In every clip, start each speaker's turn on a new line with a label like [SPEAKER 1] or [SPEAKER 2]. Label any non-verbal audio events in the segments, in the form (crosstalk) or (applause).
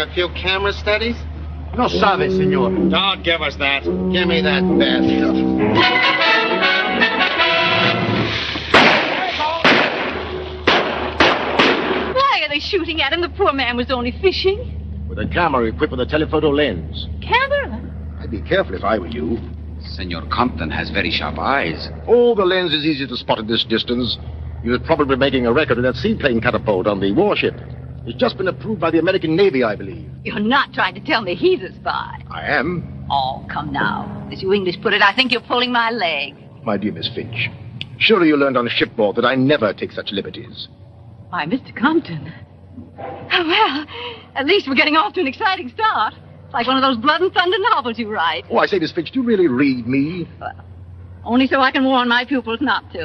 [SPEAKER 1] a few camera studies?
[SPEAKER 2] No sabe, senor.
[SPEAKER 1] Don't give us that. Give me that bad stuff.
[SPEAKER 3] Why are they shooting at him? The poor man was only fishing.
[SPEAKER 2] With a camera equipped with a telephoto lens.
[SPEAKER 3] Camera?
[SPEAKER 2] I'd be careful if I were you.
[SPEAKER 4] Senor Compton has very sharp eyes.
[SPEAKER 2] Oh, the lens is easy to spot at this distance. He was probably making a record of that seaplane catapult on the warship. It's just been approved by the American Navy, I believe.
[SPEAKER 3] You're not trying to tell me he's a spy.
[SPEAKER 2] I am,
[SPEAKER 3] Oh, come now. As you English put it, I think you're pulling my leg.
[SPEAKER 2] my dear Miss Finch. Surely you learned on shipboard that I never take such liberties.
[SPEAKER 3] Why, Mr. Compton. Oh, well, at least we're getting off to an exciting start. It's Like one of those blood and thunder novels you write.
[SPEAKER 2] Oh, I say, Miss Finch, do you really read me?
[SPEAKER 3] Only so I can warn my pupils not to. (laughs)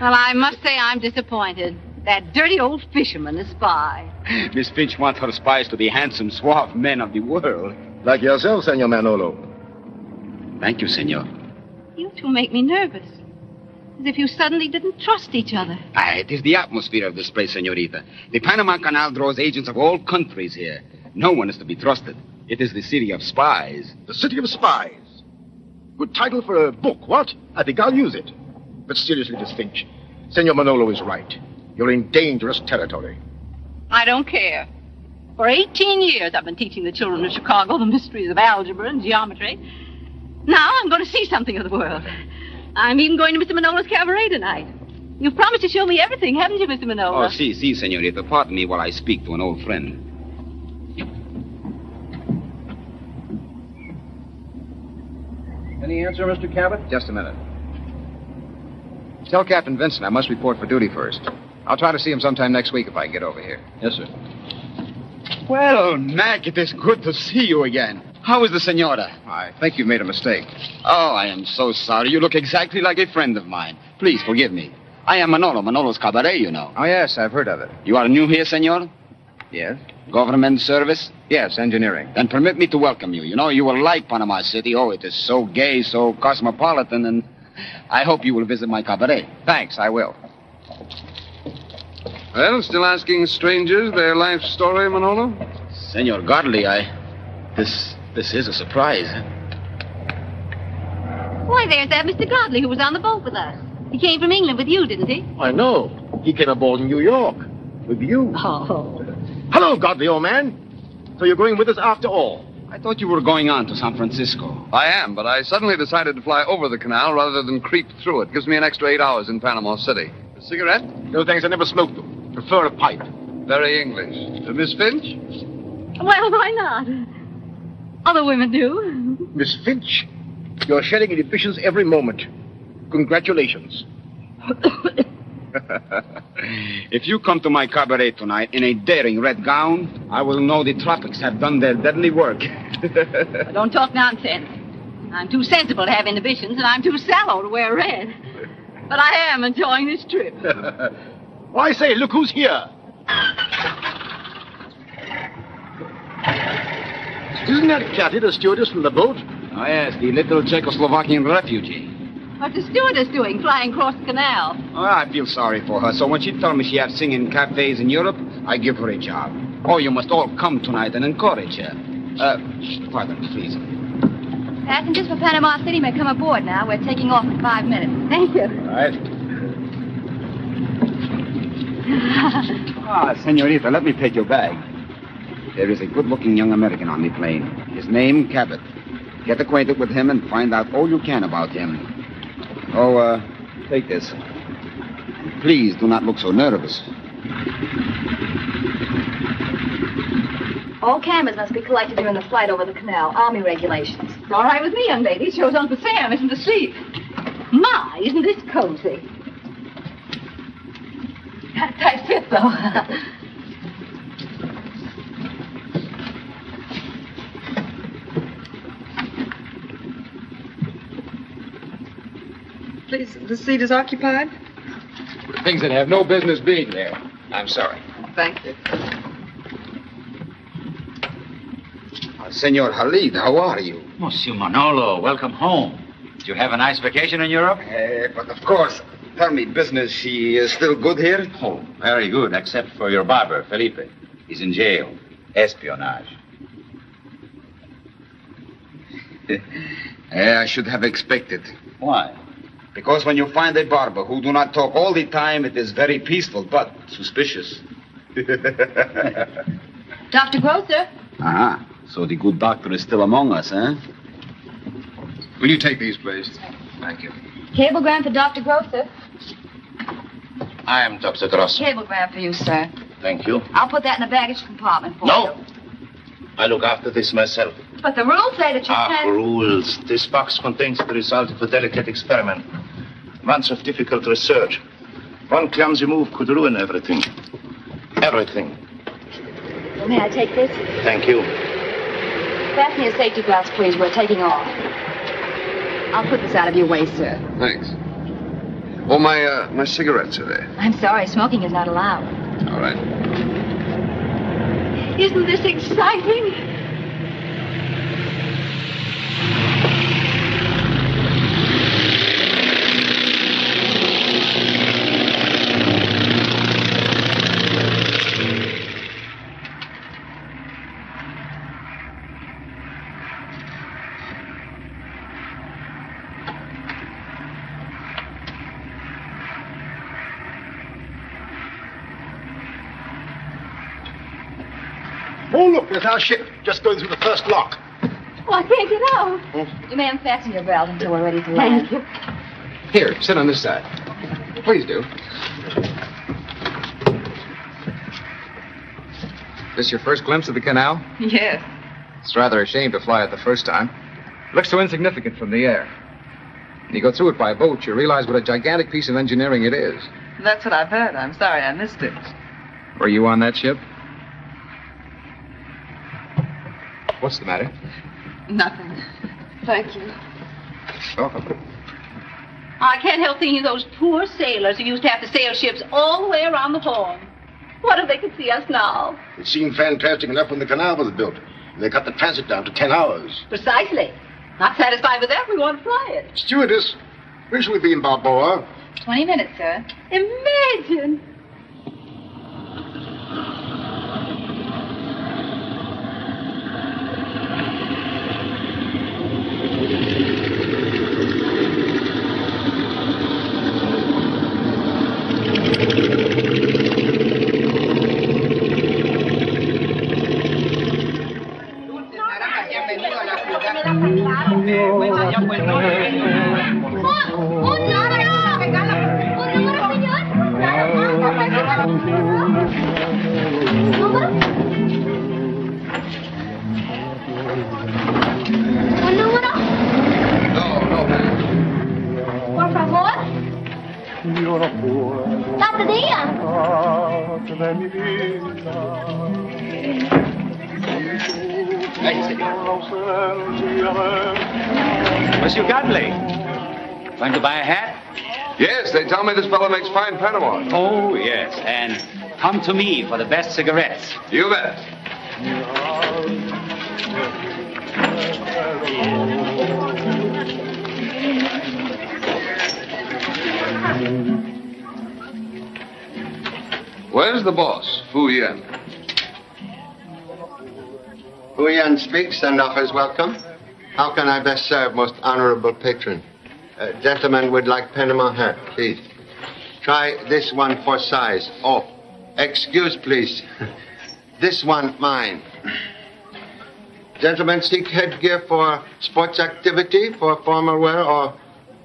[SPEAKER 3] well, I must say I'm disappointed. That dirty old fisherman, a spy.
[SPEAKER 4] Miss Finch wants her spies to be handsome, suave men of the world.
[SPEAKER 2] like yourself, Senor Manolo.
[SPEAKER 4] Thank you, senor.
[SPEAKER 3] You two make me nervous. As if you suddenly didn't trust each other.
[SPEAKER 4] Ah, it is the atmosphere of this place, senorita. The Panama Canal draws agents of all countries here. No one is to be trusted. It is the city of spies.
[SPEAKER 2] The City of Spies. Good title for a book, what? I think I'll use it. But seriously, Miss Finch, Senor Manolo is right. You're in dangerous territory.
[SPEAKER 3] I don't care. For 18 years, I've been teaching the children of Chicago the mysteries of algebra and geometry. Now I'm going to see something of the world. I'm even going to Mr. Manolo's cabaret tonight. You've promised to show me everything, haven't you, Mr. Manolo?
[SPEAKER 4] Oh, see, si, si, senorita. Pardon me while I speak to an old friend.
[SPEAKER 5] Any answer, Mr. Cabot?
[SPEAKER 6] Just a minute. Tell Captain Vincent I must report for duty first. I'll try to see him sometime next week if I can get over here.
[SPEAKER 5] Yes, sir.
[SPEAKER 4] Well, Mac, it is good to see you again. How is the senora?
[SPEAKER 6] I think you've made a mistake.
[SPEAKER 4] Oh, I am so sorry. You look exactly like a friend of mine. Please forgive me. I am Manolo, Manolo's cabaret, you know.
[SPEAKER 6] Oh, yes, I've heard of it.
[SPEAKER 4] You are new here, senor?
[SPEAKER 6] Yes?
[SPEAKER 4] Government service?
[SPEAKER 6] Yes, engineering.
[SPEAKER 4] Then permit me to welcome you. You know, you will like Panama City. Oh, it is so gay, so cosmopolitan, and I hope you will visit my cabaret.
[SPEAKER 6] Thanks, I will.
[SPEAKER 5] Well, still asking strangers their life story, Manolo?
[SPEAKER 4] Senor Godley, I. This. This is a surprise.
[SPEAKER 3] Why, there's that Mr. Godley who was on the boat with us. He came from England with you, didn't he?
[SPEAKER 2] I know. He came aboard in New York. With you.
[SPEAKER 3] Oh.
[SPEAKER 2] Hello, Godley, old man. So you're going with us after all?
[SPEAKER 4] I thought you were going on to San Francisco.
[SPEAKER 5] I am, but I suddenly decided to fly over the canal rather than creep through it. Gives me an extra eight hours in Panama City. A cigarette?
[SPEAKER 2] No thanks, I never smoked them. Prefer a pipe.
[SPEAKER 5] Very English. Uh, Miss Finch?
[SPEAKER 3] Well, why not? Other women do.
[SPEAKER 2] Miss Finch, you're shedding inhibitions every moment. Congratulations. (coughs)
[SPEAKER 4] if you come to my cabaret tonight in a daring red gown, I will know the tropics have done their deadly work.
[SPEAKER 3] But (laughs) don't talk nonsense. I'm too sensible to have inhibitions, and I'm too sallow to wear red. But I am enjoying this trip. (laughs)
[SPEAKER 2] Why, say, look who's here. Isn't that Kathy, the stewardess from the boat?
[SPEAKER 4] Oh, yes, the little Czechoslovakian refugee.
[SPEAKER 3] What's the stewardess doing flying across the canal?
[SPEAKER 4] Oh, I feel sorry for her. So when she told me she had singing cafes in Europe, I give her a job. Oh, you must all come tonight and encourage her. Uh, pardon, please.
[SPEAKER 7] Passengers for Panama City may come aboard now. We're taking off in five minutes.
[SPEAKER 3] Thank you.
[SPEAKER 2] All right. (laughs)
[SPEAKER 4] Ah, senorita, let me take your bag. There is a good-looking young American on the plane. His name, Cabot. Get acquainted with him and find out all you can about him. Oh, uh, take this. Please do not look so nervous.
[SPEAKER 7] All cameras must be collected during the flight over the canal. Army regulations.
[SPEAKER 3] All right with me, young lady. Shows Uncle Sam isn't asleep. My, isn't this cozy? Tight fit, though.
[SPEAKER 8] Please, the seat is occupied?
[SPEAKER 6] Things that have no business being there. I'm sorry.
[SPEAKER 8] Thank you.
[SPEAKER 4] Senor Halid, how are you?
[SPEAKER 9] Monsieur Manolo, welcome home. Did you have a nice vacation in Europe?
[SPEAKER 4] Uh, but of course, tell me, business, he is still good here?
[SPEAKER 9] Oh, very good, except for your barber, Felipe. He's in jail. Espionage. (laughs)
[SPEAKER 4] Yeah, I should have expected.
[SPEAKER 9] Why?
[SPEAKER 4] Because when you find a barber who do not talk all the time, it is very peaceful, but suspicious. (laughs)
[SPEAKER 7] Dr. Grosser?
[SPEAKER 4] Ah, so the good doctor is still among us, eh?
[SPEAKER 6] Will you take these, please? Thank you.
[SPEAKER 7] Cablegram for Dr. Grosser.
[SPEAKER 1] I am Dr. Gross.
[SPEAKER 7] Cablegram for you, sir.
[SPEAKER 1] Thank you.
[SPEAKER 7] I'll put that in the baggage compartment for
[SPEAKER 1] No.
[SPEAKER 7] you.
[SPEAKER 1] I look after this myself.
[SPEAKER 7] But the rules say that you
[SPEAKER 1] Ah,
[SPEAKER 7] can't...
[SPEAKER 1] rules. This box contains the result of a delicate experiment. Months of difficult research. One clumsy move could ruin everything. Everything.
[SPEAKER 7] May I take this?
[SPEAKER 1] Thank you.
[SPEAKER 7] Fasten your safety belts, please. We're taking off. I'll put this out of your way, sir.
[SPEAKER 5] Thanks. Oh, my, uh, my cigarettes are there.
[SPEAKER 7] I'm sorry, smoking is not allowed.
[SPEAKER 5] All right.
[SPEAKER 3] Isn't this exciting?
[SPEAKER 2] Oh, look, there's our ship just going through the first lock.
[SPEAKER 3] Oh, I can't get out.
[SPEAKER 7] You may unfasten your belt until we're ready to land.
[SPEAKER 3] Thank you.
[SPEAKER 6] Here, sit on this side. Please do. This your first glimpse of the canal?
[SPEAKER 8] Yes.
[SPEAKER 6] It's rather a shame to fly it the first time. It Looks so insignificant from the air. When you go through it by boat, you realize what a gigantic piece of engineering it is.
[SPEAKER 8] That's what I've heard. I'm sorry I missed it.
[SPEAKER 6] Were you on that ship? What's the matter?
[SPEAKER 8] Nothing. Thank you.
[SPEAKER 6] Oh, Welcome.
[SPEAKER 3] I can't help thinking of those poor sailors who used to have to sail ships all the way around the Horn. What if they could see us now?
[SPEAKER 2] It seemed fantastic enough when the canal was built. They cut the transit down to ten hours.
[SPEAKER 3] Precisely. Not satisfied with that, we want to fly it.
[SPEAKER 2] Stewardess, when shall we be in Balboa?
[SPEAKER 7] Twenty minutes, sir.
[SPEAKER 3] Imagine.
[SPEAKER 5] Tell me this fellow makes fine Panama.
[SPEAKER 9] Oh, yes. And come to me for the best cigarettes.
[SPEAKER 5] You bet. Where's the boss, Fu Yen?
[SPEAKER 1] Fu Yen speaks and offers welcome. How can I best serve, most honorable patron? Uh, gentlemen would like Panama hat, please. Try this one for size. Oh, excuse, please. (laughs) this one, mine. Gentlemen seek headgear for sports activity, for formal wear, or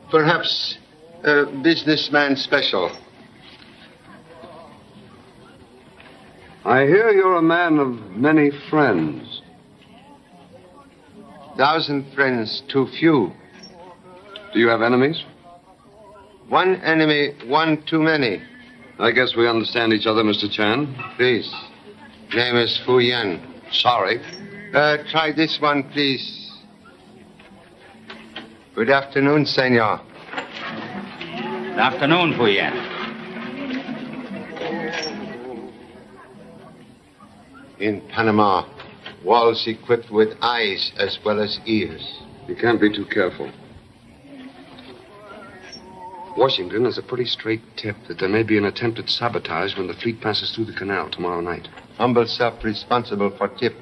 [SPEAKER 1] perhaps a businessman special.
[SPEAKER 5] I hear you're a man of many friends.
[SPEAKER 1] Thousand friends, too few.
[SPEAKER 5] Do you have enemies?
[SPEAKER 1] One enemy, one too many.
[SPEAKER 5] I guess we understand each other, Mr. Chan.
[SPEAKER 1] Please. Name is Fu Yan.
[SPEAKER 5] Sorry.
[SPEAKER 1] Uh, try this one, please. Good afternoon, senor.
[SPEAKER 9] Good afternoon, Fuyen.
[SPEAKER 1] In Panama, walls equipped with eyes as well as ears.
[SPEAKER 5] You can't be too careful.
[SPEAKER 10] Washington has a pretty straight tip that there may be an attempted sabotage when the fleet passes through the canal tomorrow night.
[SPEAKER 1] Humble self responsible for tip.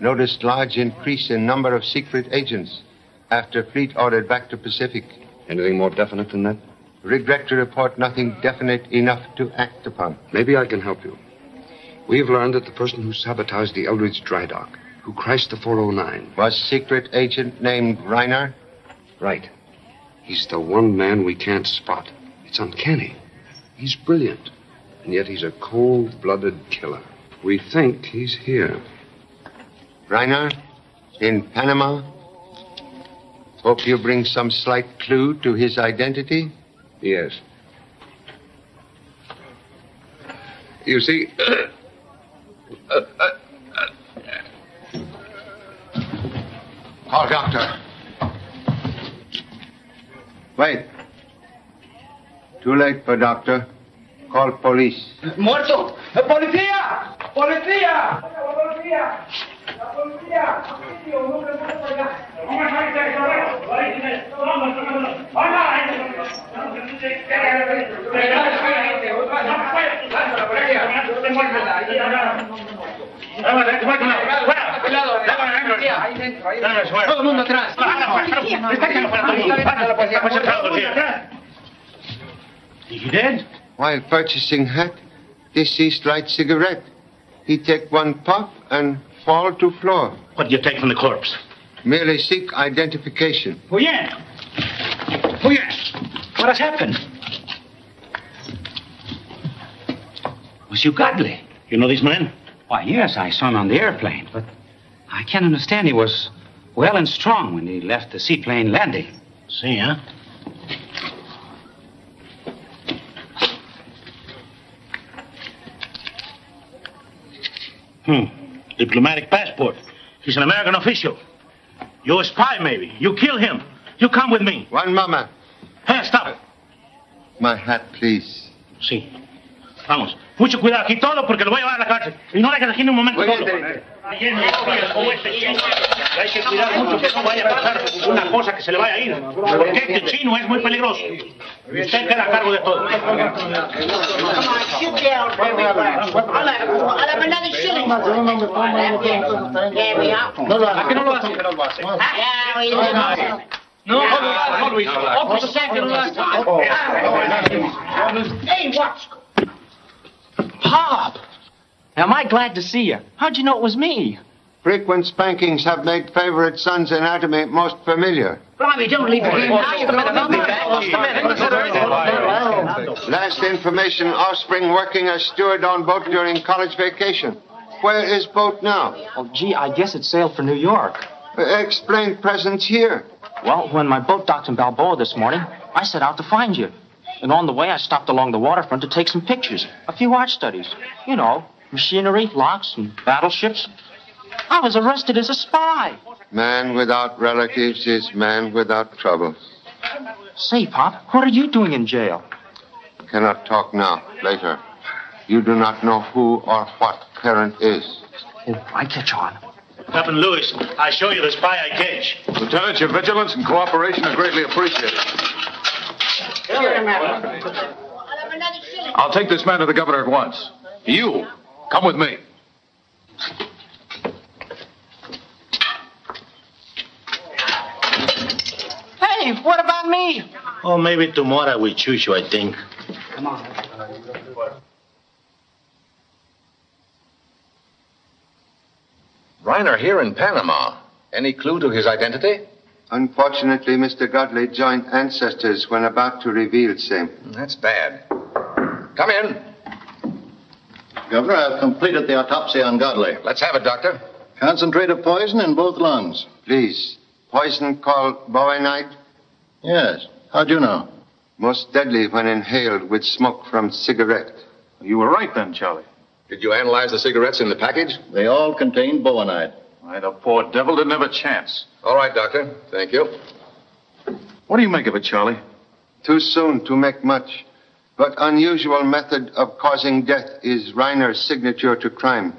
[SPEAKER 1] Noticed large increase in number of secret agents after fleet ordered back to Pacific.
[SPEAKER 10] Anything more definite than that?
[SPEAKER 1] Regret to report nothing definite enough to act upon.
[SPEAKER 10] Maybe I can help you. We've learned that the person who sabotaged the Eldridge dry dock, who crashed the 409,
[SPEAKER 1] Was secret agent named Reiner?
[SPEAKER 10] Right. He's the one man we can't spot. It's uncanny. He's brilliant. And yet he's a cold blooded killer. We think he's here.
[SPEAKER 1] Reiner? In Panama? Hope you bring some slight clue to his identity?
[SPEAKER 10] Yes. You see, (clears throat) uh,
[SPEAKER 1] Too late for doctor. Call police.
[SPEAKER 7] ¡Muerto! ¡Policía! ¡Policía! ¡Policía! ¡La policía! ¡Auxilio! ¡Un hombre muerto por allá! ¡Vamos a ir, ¡Vamos, vámonos!
[SPEAKER 11] Todo el mundo atrás.
[SPEAKER 1] He dead? While purchasing hat, deceased light cigarette. He take one puff and fall to floor.
[SPEAKER 11] What do you take from the corpse?
[SPEAKER 1] Merely seek identification.
[SPEAKER 11] Oh, yeah. Oh, yes. What has happened? Was you Godley? You know these men?
[SPEAKER 9] Why, yes, I saw him on the airplane, but I can't understand. He was well and strong when he left the seaplane landing.
[SPEAKER 11] See, huh? Hmm. Diplomatic passport. He's an American official. You're a spy, maybe. You kill him. You come with me.
[SPEAKER 1] One moment.
[SPEAKER 11] Hey, stop. It.
[SPEAKER 1] My hat, please.
[SPEAKER 11] Sí. Vamos. Mucho cuidado aquí todo porque lo voy a llevar a la cárcel. Y no dejes aquí ni un momento
[SPEAKER 1] Muy bien,
[SPEAKER 11] todo.
[SPEAKER 1] teniente.
[SPEAKER 11] Lleno de espías como este chino. Y Hay que cuidar mucho que no vaya a pasar una cosa que se le vaya a ir. Porque este chino es muy peligroso. Y usted queda a cargo de todo.
[SPEAKER 7] Come on, sit down, baby. I'll have, I'll have another shilling. There we are.
[SPEAKER 11] Aquí no lo hace.
[SPEAKER 7] Yeah, we did.
[SPEAKER 11] No, no, Luis.
[SPEAKER 7] Oh, for a second last time. Hey, what's...
[SPEAKER 12] Pop! Am I glad to see you? How'd you know it was me?
[SPEAKER 1] Frequent spankings have made favorite son's anatomy most familiar.
[SPEAKER 7] Blimey, don't leave the game now. You're
[SPEAKER 1] Last information, offspring working as steward on boat during college vacation. Where is boat now?
[SPEAKER 12] Oh, gee, I guess it sailed for New York.
[SPEAKER 1] Explain presence here.
[SPEAKER 12] Well, when my boat docked in Balboa this morning, I set out to find you. And on the way, I stopped along the waterfront to take some pictures. A few art studies. You know, machinery, locks, and battleships. I was arrested as a spy.
[SPEAKER 1] Man without relatives is man without trouble.
[SPEAKER 12] Say, Pop, what are you doing in jail?
[SPEAKER 1] Cannot talk now. Later. You do not know who or what parent is.
[SPEAKER 12] Oh, I catch on.
[SPEAKER 11] Captain Lewis, I show you the spy I catch.
[SPEAKER 13] Lieutenant, your vigilance and cooperation are greatly appreciated. I'll take this man to the governor at once. You, come with me.
[SPEAKER 12] Hey, what about me?
[SPEAKER 11] Oh, maybe tomorrow we choose you, I think.
[SPEAKER 12] Come on.
[SPEAKER 14] Reiner here in Panama. Any clue to his identity?
[SPEAKER 1] Unfortunately, Mr. Godley joined ancestors when about to reveal same.
[SPEAKER 14] That's bad. Come in.
[SPEAKER 15] Governor, I've completed the autopsy on Godley.
[SPEAKER 14] Let's have it, Doctor.
[SPEAKER 15] Concentrated poison in both lungs.
[SPEAKER 1] Please. Poison called bowenite?
[SPEAKER 15] Yes. How'd you know?
[SPEAKER 1] Most deadly when inhaled with smoke from cigarette.
[SPEAKER 13] You were right then, Charlie.
[SPEAKER 14] Did you analyze the cigarettes in the package?
[SPEAKER 15] They all contained bowenite.
[SPEAKER 13] Why, the poor devil didn't have a chance.
[SPEAKER 14] All right, Doctor. Thank you.
[SPEAKER 13] What do you make of it, Charlie?
[SPEAKER 1] Too soon to make much. But unusual method of causing death is Reiner's signature to crime.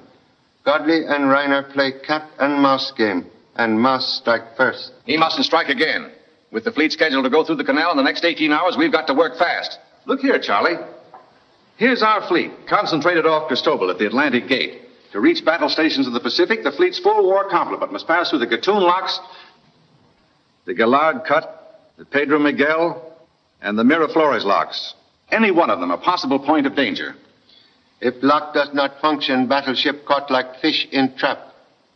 [SPEAKER 1] Godley and Reiner play cat and mouse game, and mouse strike first.
[SPEAKER 14] He mustn't strike again. With the fleet scheduled to go through the canal in the next 18 hours, we've got to work fast. Look here, Charlie. Here's our fleet, concentrated off Cristobal at the Atlantic Gate. To reach battle stations in the Pacific, the fleet's full war complement must pass through the Gatun locks, the Gaillard Cut, the Pedro Miguel, and the Miraflores locks. Any one of them a possible point of danger.
[SPEAKER 1] If lock does not function, battleship caught like fish in trap.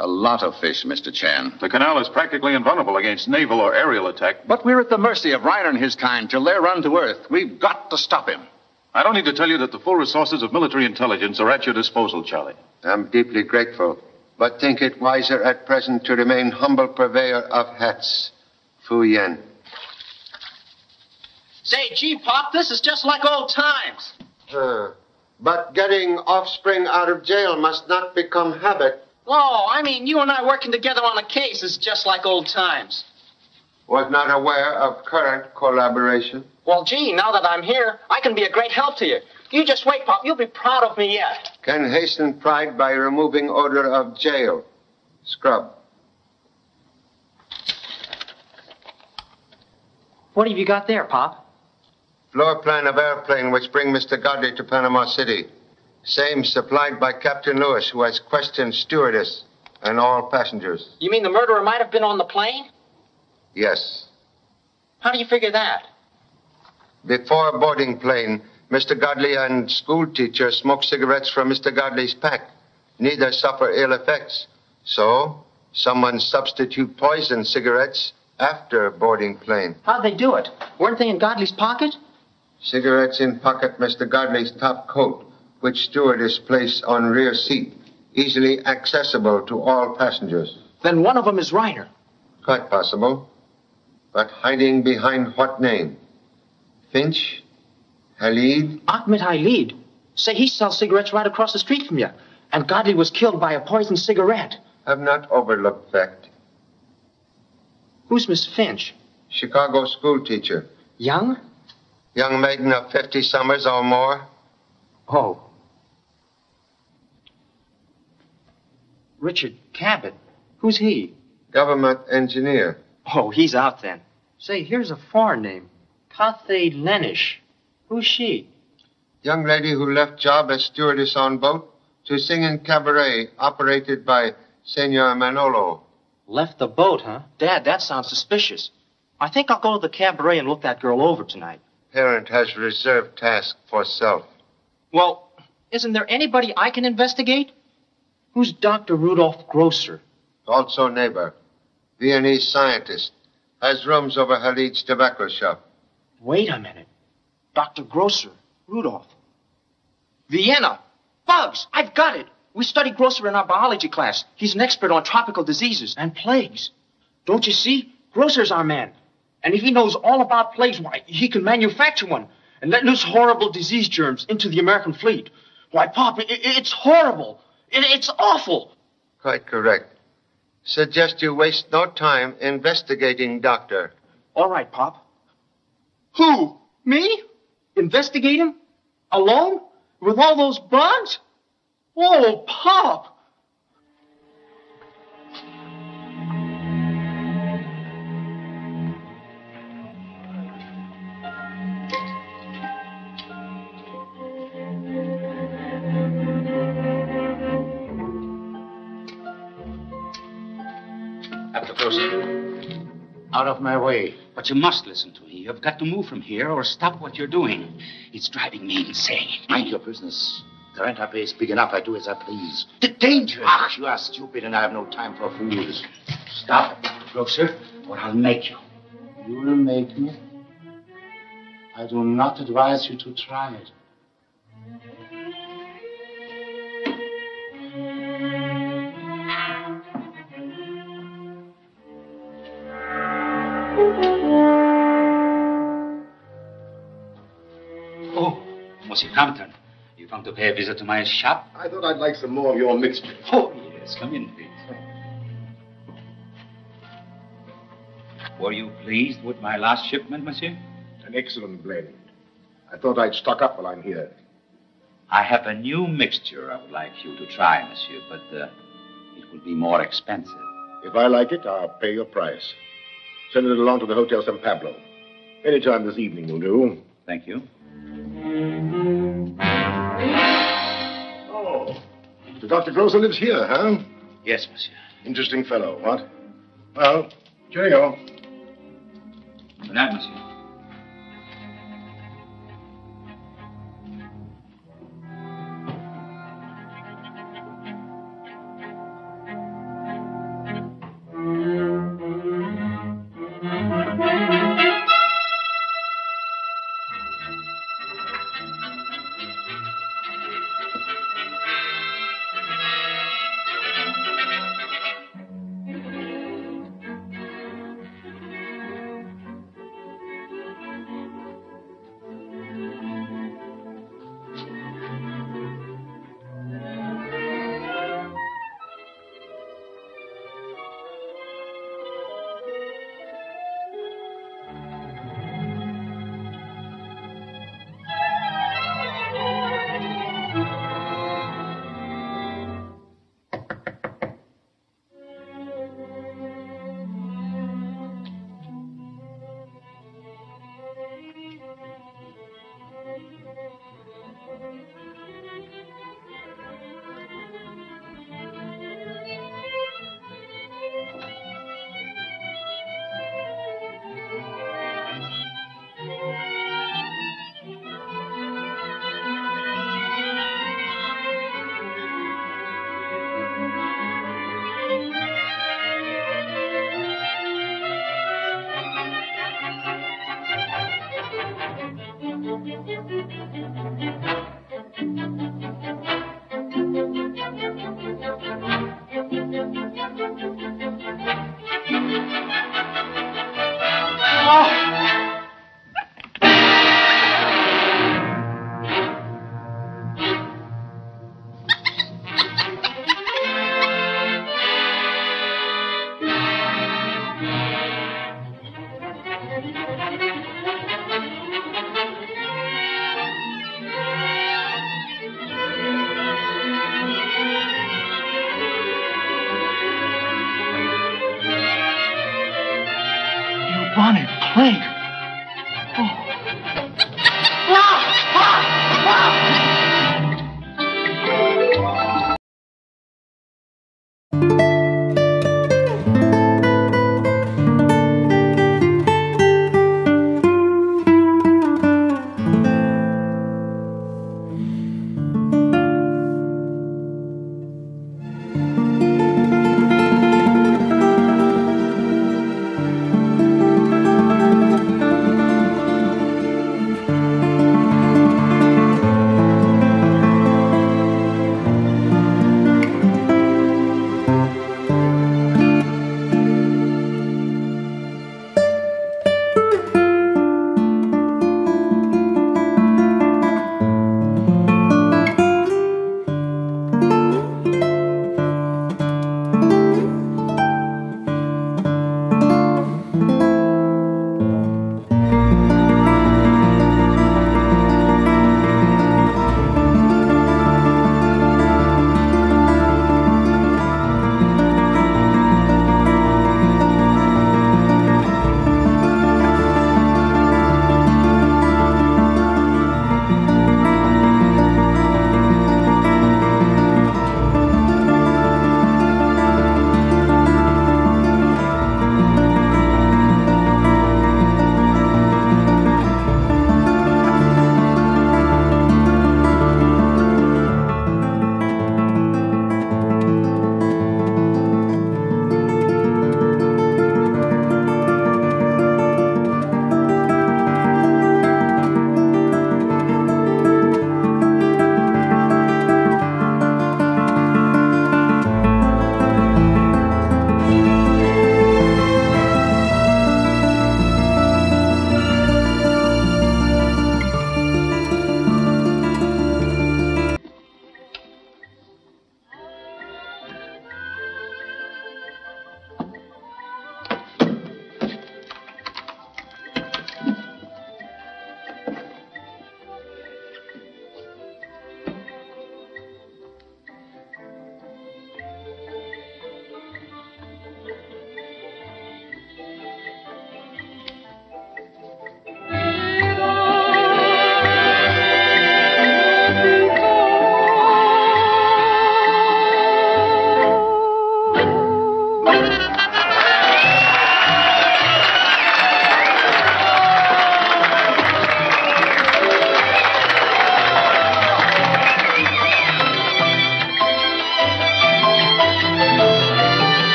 [SPEAKER 14] A lot of fish, Mr. Chan.
[SPEAKER 13] The canal is practically invulnerable against naval or aerial attack.
[SPEAKER 14] But we're at the mercy of Reiner and his kind till they're run to earth. We've got to stop him.
[SPEAKER 13] I don't need to tell you that the full resources of military intelligence are at your disposal, Charlie.
[SPEAKER 1] I'm deeply grateful, but think it wiser at present to remain humble purveyor of hats. Fu Yen.
[SPEAKER 12] Say, gee, Pop, this is just like old times.
[SPEAKER 1] Huh. But getting offspring out of jail must not become habit.
[SPEAKER 12] Oh, I mean, you and I working together on a case is just like old times.
[SPEAKER 1] Was not aware of current collaboration.
[SPEAKER 12] Well, gee, now that I'm here, I can be a great help to you. You just wait, Pop. You'll be proud of me yet.
[SPEAKER 1] Can hasten pride by removing odor of jail. Scrub.
[SPEAKER 12] What have you got there, Pop?
[SPEAKER 1] Floor plan of airplane which bring Mr. Godley to Panama City. Same supplied by Captain Lewis, who has questioned stewardess and all passengers.
[SPEAKER 12] You mean the murderer might have been on the plane?
[SPEAKER 1] Yes.
[SPEAKER 12] How do you figure that?
[SPEAKER 1] Before boarding plane, Mr. Godley and school teacher smoked cigarettes from Mr. Godley's pack. Neither suffer ill effects. So, someone substitute poison cigarettes after boarding plane.
[SPEAKER 12] How'd they do it? Weren't they in Godley's pocket?
[SPEAKER 1] Cigarettes in pocket Mr. Godley's top coat, which stewardess placed on rear seat, easily accessible to all passengers.
[SPEAKER 12] Then one of them is Reiner.
[SPEAKER 1] Quite possible. But hiding behind what name? Finch? Halid?
[SPEAKER 12] Ahmed Halid. Say, he sells cigarettes right across the street from you. And Godley was killed by a poisoned cigarette.
[SPEAKER 1] I have not overlooked fact.
[SPEAKER 12] Who's Miss Finch?
[SPEAKER 1] Chicago school teacher.
[SPEAKER 12] Young?
[SPEAKER 1] Young maiden of 50 summers or more.
[SPEAKER 12] Oh. Richard Cabot. Who's he?
[SPEAKER 1] Government engineer.
[SPEAKER 12] Oh, he's out then. Say, here's a foreign name. Kathy Lenish. Who's she?
[SPEAKER 1] Young lady who left job as stewardess on boat to sing in cabaret operated by Senor Manolo.
[SPEAKER 12] Left the boat, huh? Dad, that sounds suspicious. I think I'll go to the cabaret and look that girl over tonight.
[SPEAKER 1] Parent has reserved task for self.
[SPEAKER 12] Well, isn't there anybody I can investigate? Who's Dr. Rudolph Grosser?
[SPEAKER 1] Also neighbor. Viennese scientist. Has rooms over Halid's tobacco shop.
[SPEAKER 12] Wait a minute. Dr. Grosser, Rudolph. Vienna. Bugs. I've got it. We studied Grosser in our biology class. He's an expert on tropical diseases and plagues. Don't you see? Grosser's our man. And if he knows all about plagues, why, he can manufacture one and let loose horrible disease germs into the American fleet. Why, Pop, it, it's horrible. It, it's awful.
[SPEAKER 1] Quite correct. Suggest you waste no time investigating Doctor.
[SPEAKER 12] All right, Pop. Who? Me? Investigate him? Alone? With all those bugs? Oh, Pop!
[SPEAKER 11] Out of my way.
[SPEAKER 9] But you must listen to me. You've got to move from here or stop what you're doing. It's driving me insane.
[SPEAKER 11] Mind your business. The rent I pay is big enough. I do as I please.
[SPEAKER 9] The danger.
[SPEAKER 11] Ach, you are stupid, and I have no time for fools.
[SPEAKER 9] Stop, Dr. Grosser, or I'll make you.
[SPEAKER 11] You will make me? I do not advise you to try it.
[SPEAKER 9] Compton, you come to pay a visit to my shop?
[SPEAKER 2] I thought I'd like some more of your mixture.
[SPEAKER 9] Oh, yes. Come in, please. Were you pleased with my last shipment, monsieur?
[SPEAKER 2] An excellent blend. I thought I'd stock up while I'm here.
[SPEAKER 9] I have a new mixture I would like you to try, monsieur, but uh, it will be more expensive.
[SPEAKER 2] If I like it, I'll pay your price. Send it along to the Hotel San Pablo. Anytime this evening will do.
[SPEAKER 12] Thank you.
[SPEAKER 2] So Dr. Grosser lives here, huh?
[SPEAKER 12] Yes, monsieur.
[SPEAKER 2] Interesting fellow, what? Well, cheerio.
[SPEAKER 12] Good night, monsieur.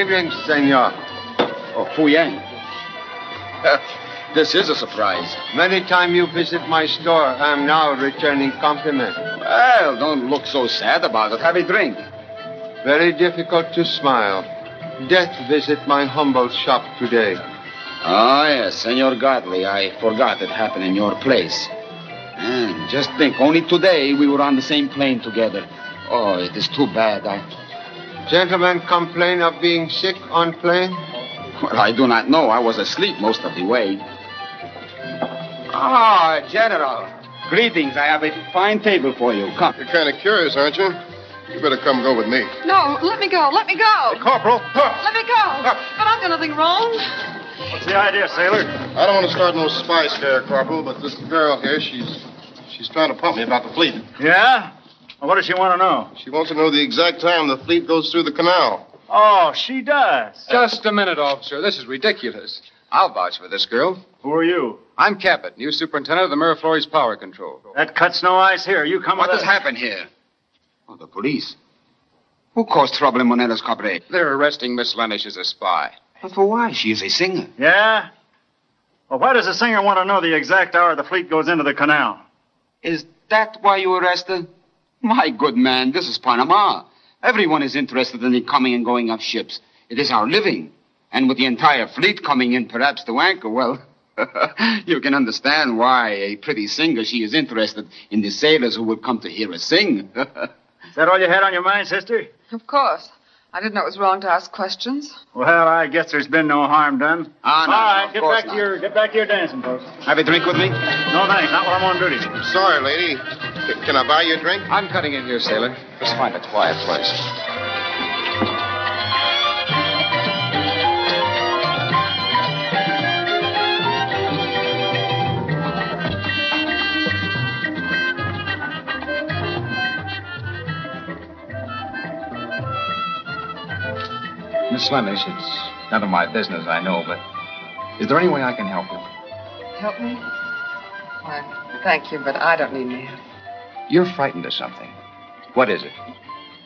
[SPEAKER 1] Greetings, senor.
[SPEAKER 4] Oh, Fu Yang. (laughs) this is a surprise.
[SPEAKER 1] Many time you visit my store, I am now returning compliment.
[SPEAKER 4] Well, don't look so sad about it. Have a drink.
[SPEAKER 1] Very difficult to smile. Death visit my humble shop today.
[SPEAKER 4] Oh, yes, Senor Godley. I forgot it happened in your place. And just think, only today we were on the same plane together. Oh, it is too bad. I.
[SPEAKER 1] Gentlemen complain of being sick on plane?
[SPEAKER 4] Well, I do not know. I was asleep most of the way. Ah, General. Greetings. I have a fine table for you. Come.
[SPEAKER 2] You're kind of curious, aren't you? You better come go with me.
[SPEAKER 8] No, let me go. Let me go.
[SPEAKER 2] Corporal.
[SPEAKER 8] Let me go. But I've done nothing wrong.
[SPEAKER 2] What's the idea, sailor? I don't want to start no spy scare, Corporal, but this girl here, she's she's trying to pump me about the fleet.
[SPEAKER 11] Yeah? Well, what does she want to know?
[SPEAKER 2] She wants to know the exact time the fleet goes through the canal.
[SPEAKER 11] Oh, she does.
[SPEAKER 6] Just a minute, officer. This is ridiculous. I'll vouch for this girl.
[SPEAKER 11] Who are you?
[SPEAKER 6] I'm Cabot, new superintendent of the Miraflores Power Control.
[SPEAKER 11] That cuts no ice here. You come
[SPEAKER 4] What
[SPEAKER 11] with
[SPEAKER 4] has
[SPEAKER 11] us.
[SPEAKER 4] happened here? Oh, the police. Who caused trouble in Manolo's cabaret?
[SPEAKER 6] They're arresting Miss Lenish as a spy.
[SPEAKER 4] But for why? She is a singer.
[SPEAKER 11] Yeah? Well, why does the singer want to know the exact hour the fleet goes into the canal?
[SPEAKER 4] Is that why you arrested? My good man, this is Panama. Everyone is interested in the coming and going of ships. It is our living. And with the entire fleet coming in perhaps to anchor, well, (laughs) you can understand why a pretty singer she is interested in the sailors who will come to hear her sing. (laughs)
[SPEAKER 11] Is that all you had on your mind, sister?
[SPEAKER 8] Of course. I didn't know it was wrong to ask questions.
[SPEAKER 11] Well, I guess there's been no harm done.
[SPEAKER 4] Ah, no,
[SPEAKER 11] All
[SPEAKER 4] no, of
[SPEAKER 11] get back
[SPEAKER 4] not.
[SPEAKER 11] to your get back to your dancing folks.
[SPEAKER 4] Have a drink with me?
[SPEAKER 11] No, thanks. Not while I'm on duty.
[SPEAKER 2] Sorry, lady. C- can I buy you a drink?
[SPEAKER 6] I'm cutting in here, sailor. Just find a quiet place. Miss Lenish, it's none of my business, I know, but is there any way I can help you?
[SPEAKER 8] Help me? Why, thank you, but I don't need any help.
[SPEAKER 6] You're frightened of something. What is it?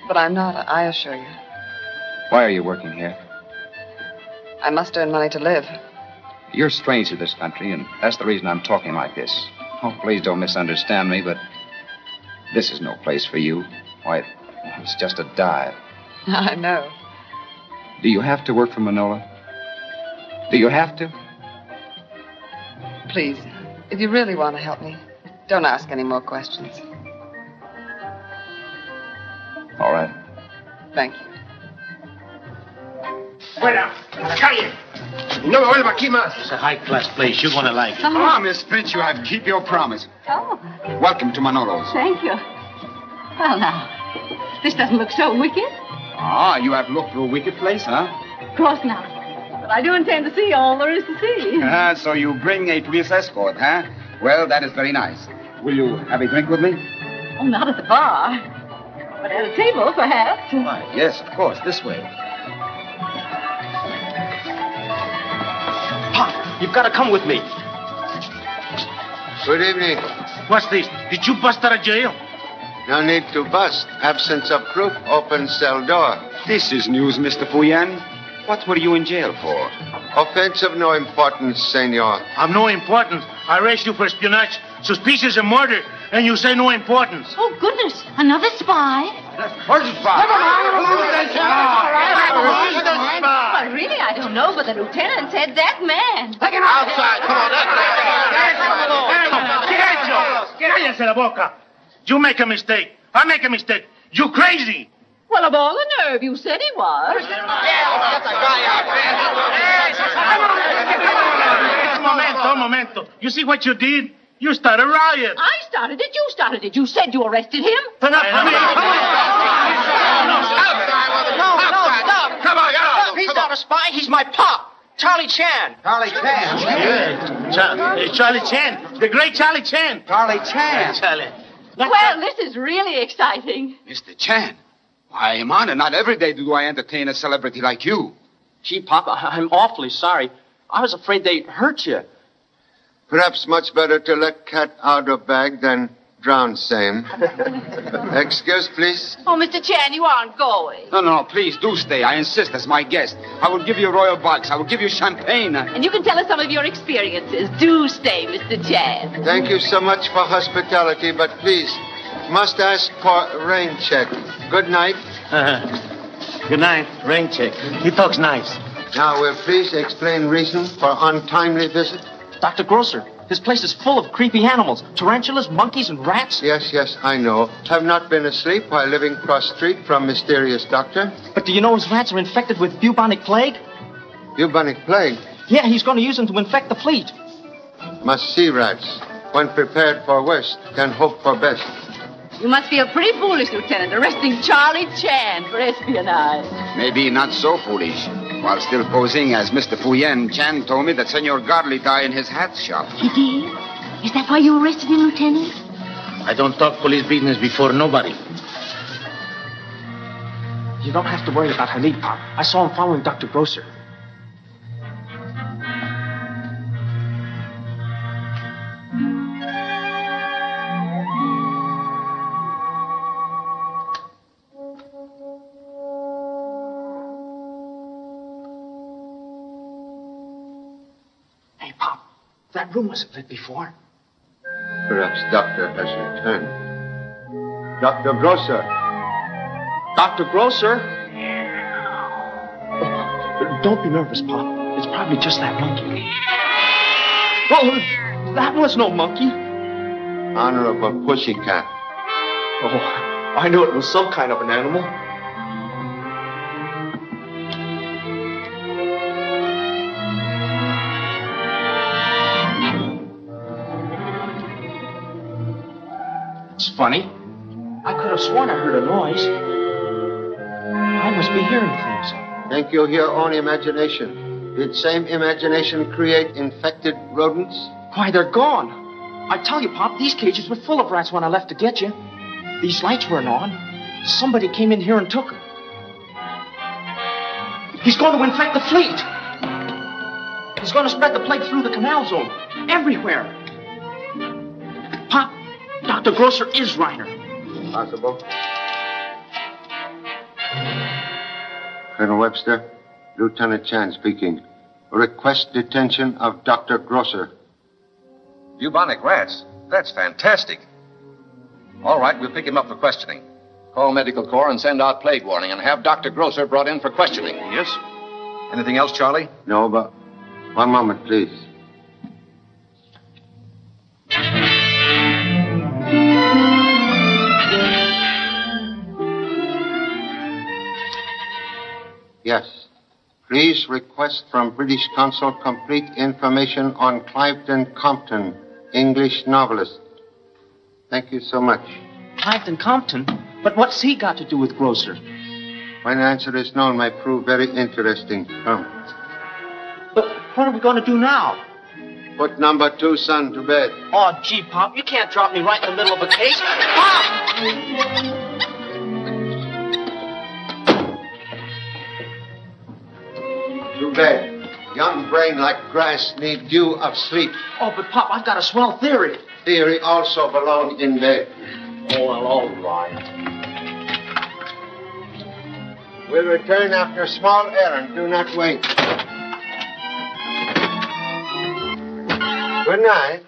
[SPEAKER 8] But I'm not, I assure you.
[SPEAKER 6] Why are you working here?
[SPEAKER 8] I must earn money to live.
[SPEAKER 6] You're strange to this country, and that's the reason I'm talking like this. Oh, please don't misunderstand me, but this is no place for you. Why, it's just a dive. (laughs)
[SPEAKER 8] I know.
[SPEAKER 6] Do you have to work for Manolo? Do you have to?
[SPEAKER 8] Please, if you really want to help me, don't ask any more questions.
[SPEAKER 6] All right.
[SPEAKER 8] Thank you.
[SPEAKER 11] Fuera! ¡A la calle!
[SPEAKER 2] No me vuelva aquí más.
[SPEAKER 11] It's a high-class place. You're going to like it.
[SPEAKER 4] Ah, Miss Finch, you have to keep your promise.
[SPEAKER 3] Oh,
[SPEAKER 4] Welcome to Manolo's.
[SPEAKER 3] thank you. Well, now, this doesn't look so wicked.
[SPEAKER 4] Ah, you have looked through a wicked place, huh?
[SPEAKER 3] Of course not. But I do intend to see all there is to see.
[SPEAKER 4] Ah, so you bring a police escort, huh? Well, that is very nice. Will you have a drink with me?
[SPEAKER 3] Oh, not at the bar. But at a table, perhaps.
[SPEAKER 4] Why, yes, of course. This way.
[SPEAKER 16] Pop, you've got to come with me.
[SPEAKER 1] Good evening.
[SPEAKER 11] What's this? Did you bust out of jail?
[SPEAKER 1] No need to bust. Absence of proof, open cell door.
[SPEAKER 4] This is news, Mr. Fu Yen. What were you in jail for?
[SPEAKER 1] Offense of no importance, senor.
[SPEAKER 11] Of no importance. I arrest you for espionage, suspicious of murder, and you say no importance.
[SPEAKER 3] Oh, goodness. Another spy?
[SPEAKER 4] Where's the spy?
[SPEAKER 3] Well, really, I don't know, but the lieutenant said that man.
[SPEAKER 2] Outside. Come on,
[SPEAKER 11] Silencio! Cállense la boca. You make a mistake. I make a mistake. You crazy.
[SPEAKER 3] Well, of all the nerve, you said he was.
[SPEAKER 11] Un momento, un momento. You see what you did? You started a riot.
[SPEAKER 3] I started it. You started it. You said you arrested him.
[SPEAKER 11] Turn up for me.
[SPEAKER 16] No, no, stop.
[SPEAKER 2] Come on, get
[SPEAKER 16] Stop. He's not a spy. He's my pop, Charlie Chan.
[SPEAKER 4] Charlie Chan.
[SPEAKER 11] Yeah. Char- uh, Charlie Chan. The great Charlie Chan.
[SPEAKER 4] Charlie Chan.
[SPEAKER 11] Charlie.
[SPEAKER 3] Well, this is really exciting.
[SPEAKER 4] Mr. Chan. Why, I'm honored. Not every day do I entertain a celebrity like you.
[SPEAKER 16] Gee, Pop, I- I'm awfully sorry. I was afraid they'd hurt you.
[SPEAKER 1] Perhaps much better to let cat out of bag than drowned same. (laughs) Excuse, please.
[SPEAKER 3] Oh, Mr. Chan, you aren't going.
[SPEAKER 4] No, no, no, please do stay. I insist as my guest. I will give you royal box. I will give you champagne.
[SPEAKER 3] And you can tell us some of your experiences. Do stay, Mr. Chan.
[SPEAKER 1] Thank you so much for hospitality, but please, must ask for rain check. Good night. (laughs)
[SPEAKER 11] Good night. Rain check. He talks nice.
[SPEAKER 1] Now, will please explain reason for untimely visit?
[SPEAKER 12] Dr. Grosser, this place is full of creepy animals tarantulas, monkeys, and rats.
[SPEAKER 1] Yes, yes, I know. Have not been asleep while living cross street from mysterious doctor.
[SPEAKER 12] But do you know his rats are infected with bubonic plague?
[SPEAKER 1] Bubonic plague?
[SPEAKER 12] Yeah, he's going to use them to infect the fleet.
[SPEAKER 1] Must see rats. When prepared for worst, can hope for best.
[SPEAKER 3] You must feel pretty foolish, Lieutenant, arresting Charlie Chan for espionage.
[SPEAKER 4] Maybe not so foolish. While still posing as Mr. Fu Yen, Chan told me that Senor Godley died in his hat shop.
[SPEAKER 17] He did? Is that why you arrested him, Lieutenant?
[SPEAKER 11] I don't talk police business before nobody.
[SPEAKER 12] You don't have to worry about Halid, Pop. I saw him following Dr. Grosser. That room wasn't lit before.
[SPEAKER 1] Perhaps doctor has returned. Dr. Grosser.
[SPEAKER 12] Dr. Grosser? Oh, don't be nervous, Pop. It's probably just that monkey. Oh, that was no monkey.
[SPEAKER 1] Honorable Pussycat.
[SPEAKER 12] Oh, I knew it was some kind of an animal. Funny. I could have sworn I heard a noise. I must be hearing things.
[SPEAKER 1] Think you hear own imagination? Did same imagination create infected rodents?
[SPEAKER 12] Why, they're gone. I tell you, Pop, these cages were full of rats when I left to get you. These lights weren't on. Somebody came in here and took them. He's going to infect the fleet. He's going to spread the plague through the canal zone. Everywhere. Pop, Dr. Grosser is Reiner.
[SPEAKER 1] Possible. Colonel Webster, Lieutenant Chan speaking. Request detention of Dr. Grosser.
[SPEAKER 14] Bubonic rats? That's fantastic. All right, we'll pick him up for questioning. Call Medical Corps and send out plague warning and have Dr. Grosser brought in for questioning. Yes? Anything else, Charlie?
[SPEAKER 1] No, but one moment, please. Yes. Please request from British Consul complete information on Cliveden Compton, English novelist. Thank you so much.
[SPEAKER 12] Clifton Compton? But what's he got to do with Grosser?
[SPEAKER 1] When the answer is known, may prove very interesting. Come.
[SPEAKER 12] But what are we going to do now?
[SPEAKER 1] Put number two son to bed.
[SPEAKER 12] Oh, gee, Pop, you can't drop me right in the middle of a case. Pop!
[SPEAKER 1] Bed. Young brain like grass need dew of sleep.
[SPEAKER 12] Oh, but Pop, I've got a swell theory.
[SPEAKER 1] Theory also belong in bed.
[SPEAKER 12] Oh, well, all right.
[SPEAKER 1] We'll return after a small errand. Do not wait. Good night.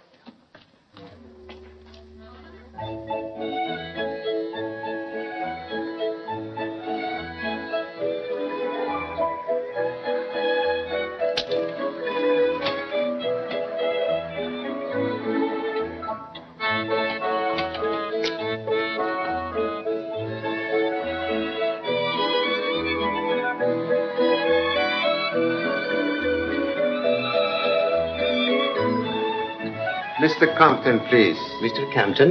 [SPEAKER 1] Mr. Compton, please.
[SPEAKER 18] Mr. Campton,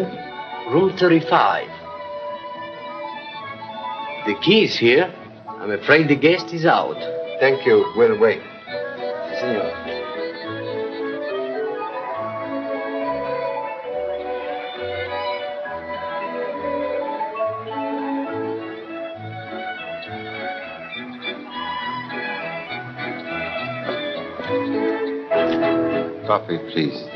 [SPEAKER 18] room 35. The key is here. I'm afraid the guest is out.
[SPEAKER 1] Thank you. We'll wait.
[SPEAKER 18] Senor.
[SPEAKER 1] Coffee, please.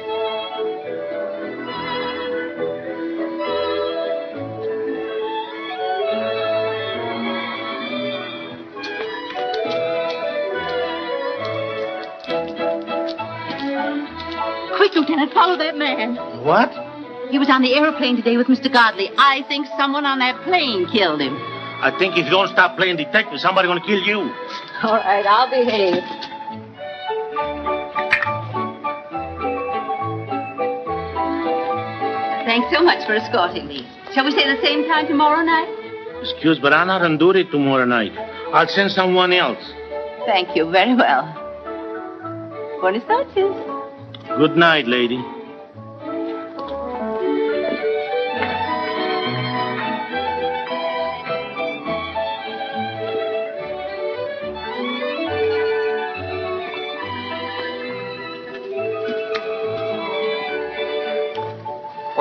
[SPEAKER 3] That man.
[SPEAKER 11] What?
[SPEAKER 3] He was on the airplane today with Mr. Godley. I think someone on that plane killed him.
[SPEAKER 11] I think if you don't stop playing detective, somebody's gonna kill you.
[SPEAKER 3] All right, I'll behave. Thanks so much for escorting me. Shall we say the same time tomorrow night?
[SPEAKER 11] Excuse, but I'm not on duty tomorrow night. I'll send someone else.
[SPEAKER 3] Thank you very well. Buenas noches.
[SPEAKER 11] Good night, lady.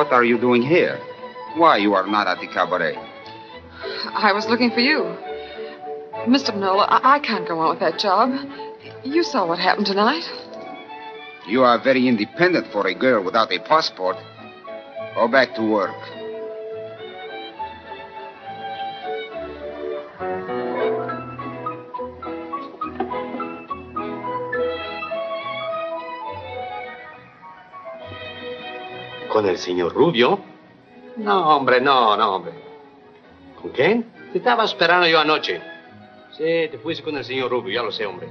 [SPEAKER 4] What are you doing here? Why you are not at the cabaret?
[SPEAKER 8] I was looking for you. Mr. Manolo, I, I can't go on with that job. You saw what happened tonight.
[SPEAKER 4] You are very independent for a girl without a passport. Go back to work.
[SPEAKER 19] ¿Con el señor Rubio? No, hombre, no, no, hombre. ¿Con quién? Te estaba esperando yo anoche. Sí, te fuiste con el señor Rubio, ya lo sé, hombre.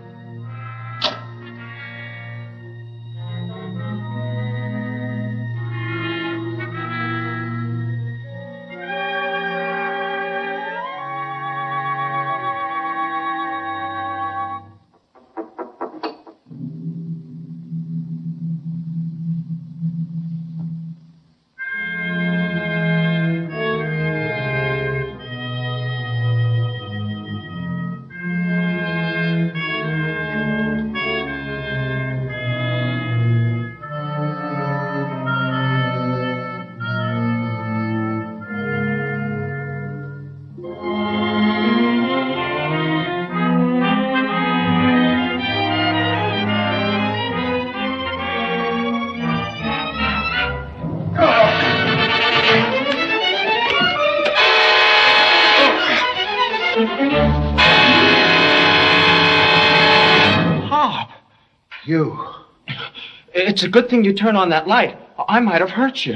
[SPEAKER 12] It's a good thing you turned on that light. I might have hurt you.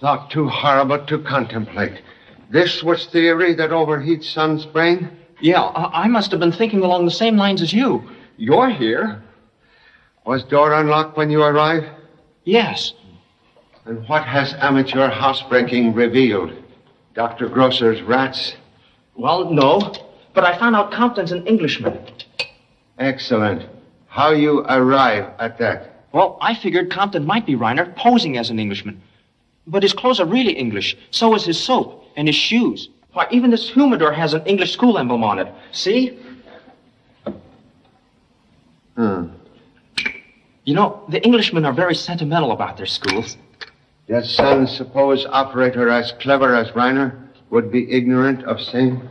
[SPEAKER 1] Not too horrible to contemplate. This was theory that overheats son's brain?
[SPEAKER 12] Yeah, I, I must have been thinking along the same lines as you. You're here.
[SPEAKER 1] Was door unlocked when you arrived?
[SPEAKER 12] Yes.
[SPEAKER 1] And what has amateur housebreaking revealed? Dr. Grosser's rats?
[SPEAKER 12] Well, no. But I found out Compton's an Englishman.
[SPEAKER 1] Excellent. How you arrive at that?
[SPEAKER 12] Well, I figured Compton might be Reiner, posing as an Englishman. But his clothes are really English. So is his soap and his shoes. Why, even this humidor has an English school emblem on it. See?
[SPEAKER 1] Hmm.
[SPEAKER 12] You know, the Englishmen are very sentimental about their schools.
[SPEAKER 1] Your son, suppose operator as clever as Reiner, would be ignorant of same?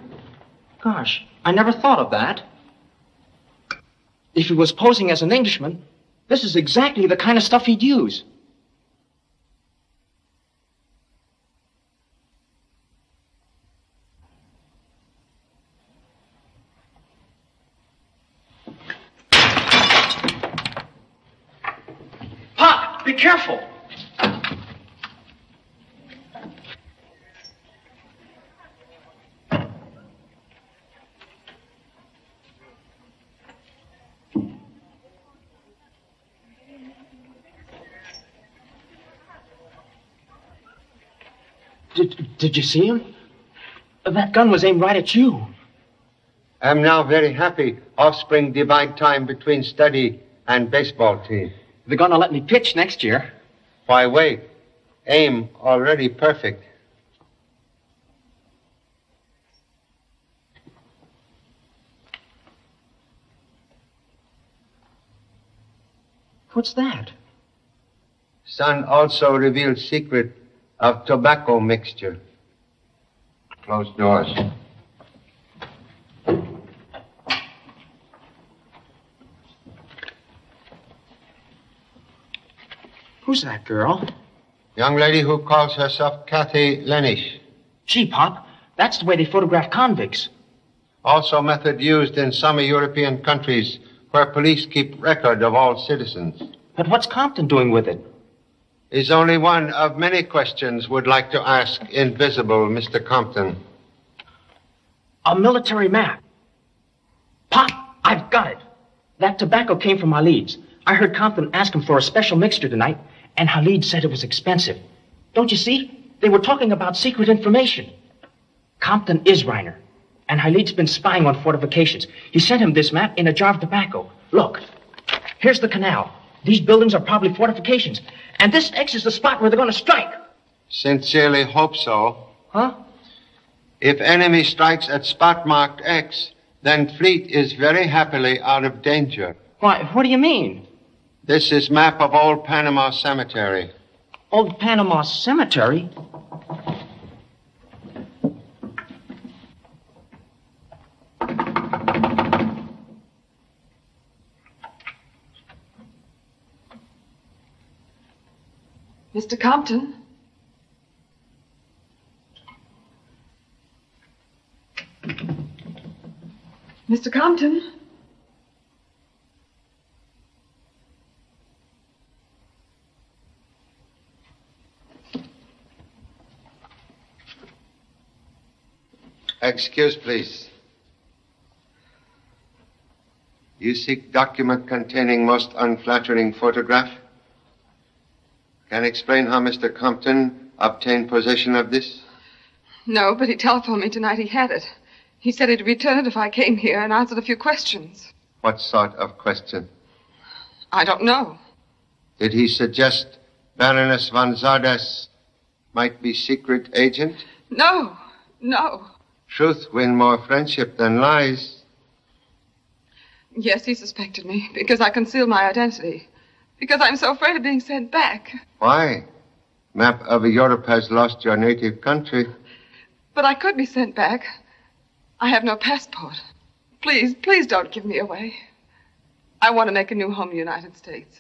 [SPEAKER 12] Gosh, I never thought of that. If he was posing as an Englishman, this is exactly the kind of stuff he'd use. Pop, be careful. Did, you see him? That gun was aimed right at you.
[SPEAKER 1] I'm now very happy. Offspring divide time between study and baseball team.
[SPEAKER 12] They're gonna let me pitch next year.
[SPEAKER 1] Why wait? Aim already perfect.
[SPEAKER 12] What's that?
[SPEAKER 1] Son also revealed secret of tobacco mixture. Close doors.
[SPEAKER 12] Who's that girl?
[SPEAKER 1] Young lady who calls herself Kathy Lenesch.
[SPEAKER 12] Gee, Pop, that's the way they photograph convicts.
[SPEAKER 1] Also method used in some European countries where police keep record of all citizens.
[SPEAKER 12] But what's Compton doing with it?
[SPEAKER 1] Is only one of many questions would like to ask Invisible Mr. Compton.
[SPEAKER 12] A military map. Pop, I've got it. That tobacco came from Halid's. I heard Compton ask him for a special mixture tonight, and Halid said it was expensive. Don't you see? They were talking about secret information. Compton is Reiner, and Halid's been spying on fortifications. He sent him this map in a jar of tobacco. Look, here's the canal. These buildings are probably fortifications, and this X is the spot where they're going to strike.
[SPEAKER 1] Sincerely hope so.
[SPEAKER 12] Huh?
[SPEAKER 1] If enemy strikes at spot marked X, then fleet is very happily out of danger.
[SPEAKER 12] Why, what do you mean?
[SPEAKER 1] This is map of old Panama Cemetery.
[SPEAKER 12] Old Panama Cemetery?
[SPEAKER 8] Mr. Compton? Mr. Compton?
[SPEAKER 1] Excuse, please. You seek document containing most unflattering photograph? Can explain how Mr. Compton obtained possession of this?
[SPEAKER 8] No, but he telephoned me tonight he had it. He said he'd return it if I came here and answered a few questions.
[SPEAKER 1] What sort of question?
[SPEAKER 8] I don't know.
[SPEAKER 1] Did he suggest Baroness von Zardes might be secret agent?
[SPEAKER 8] No, no.
[SPEAKER 1] Truth win more friendship than lies.
[SPEAKER 8] Yes, he suspected me because I concealed my identity. Because I'm so afraid of being sent back.
[SPEAKER 1] Why? Map of Europe has lost your native country.
[SPEAKER 8] But I could be sent back. I have no passport. Please, please don't give me away. I want to make a new home in the United States.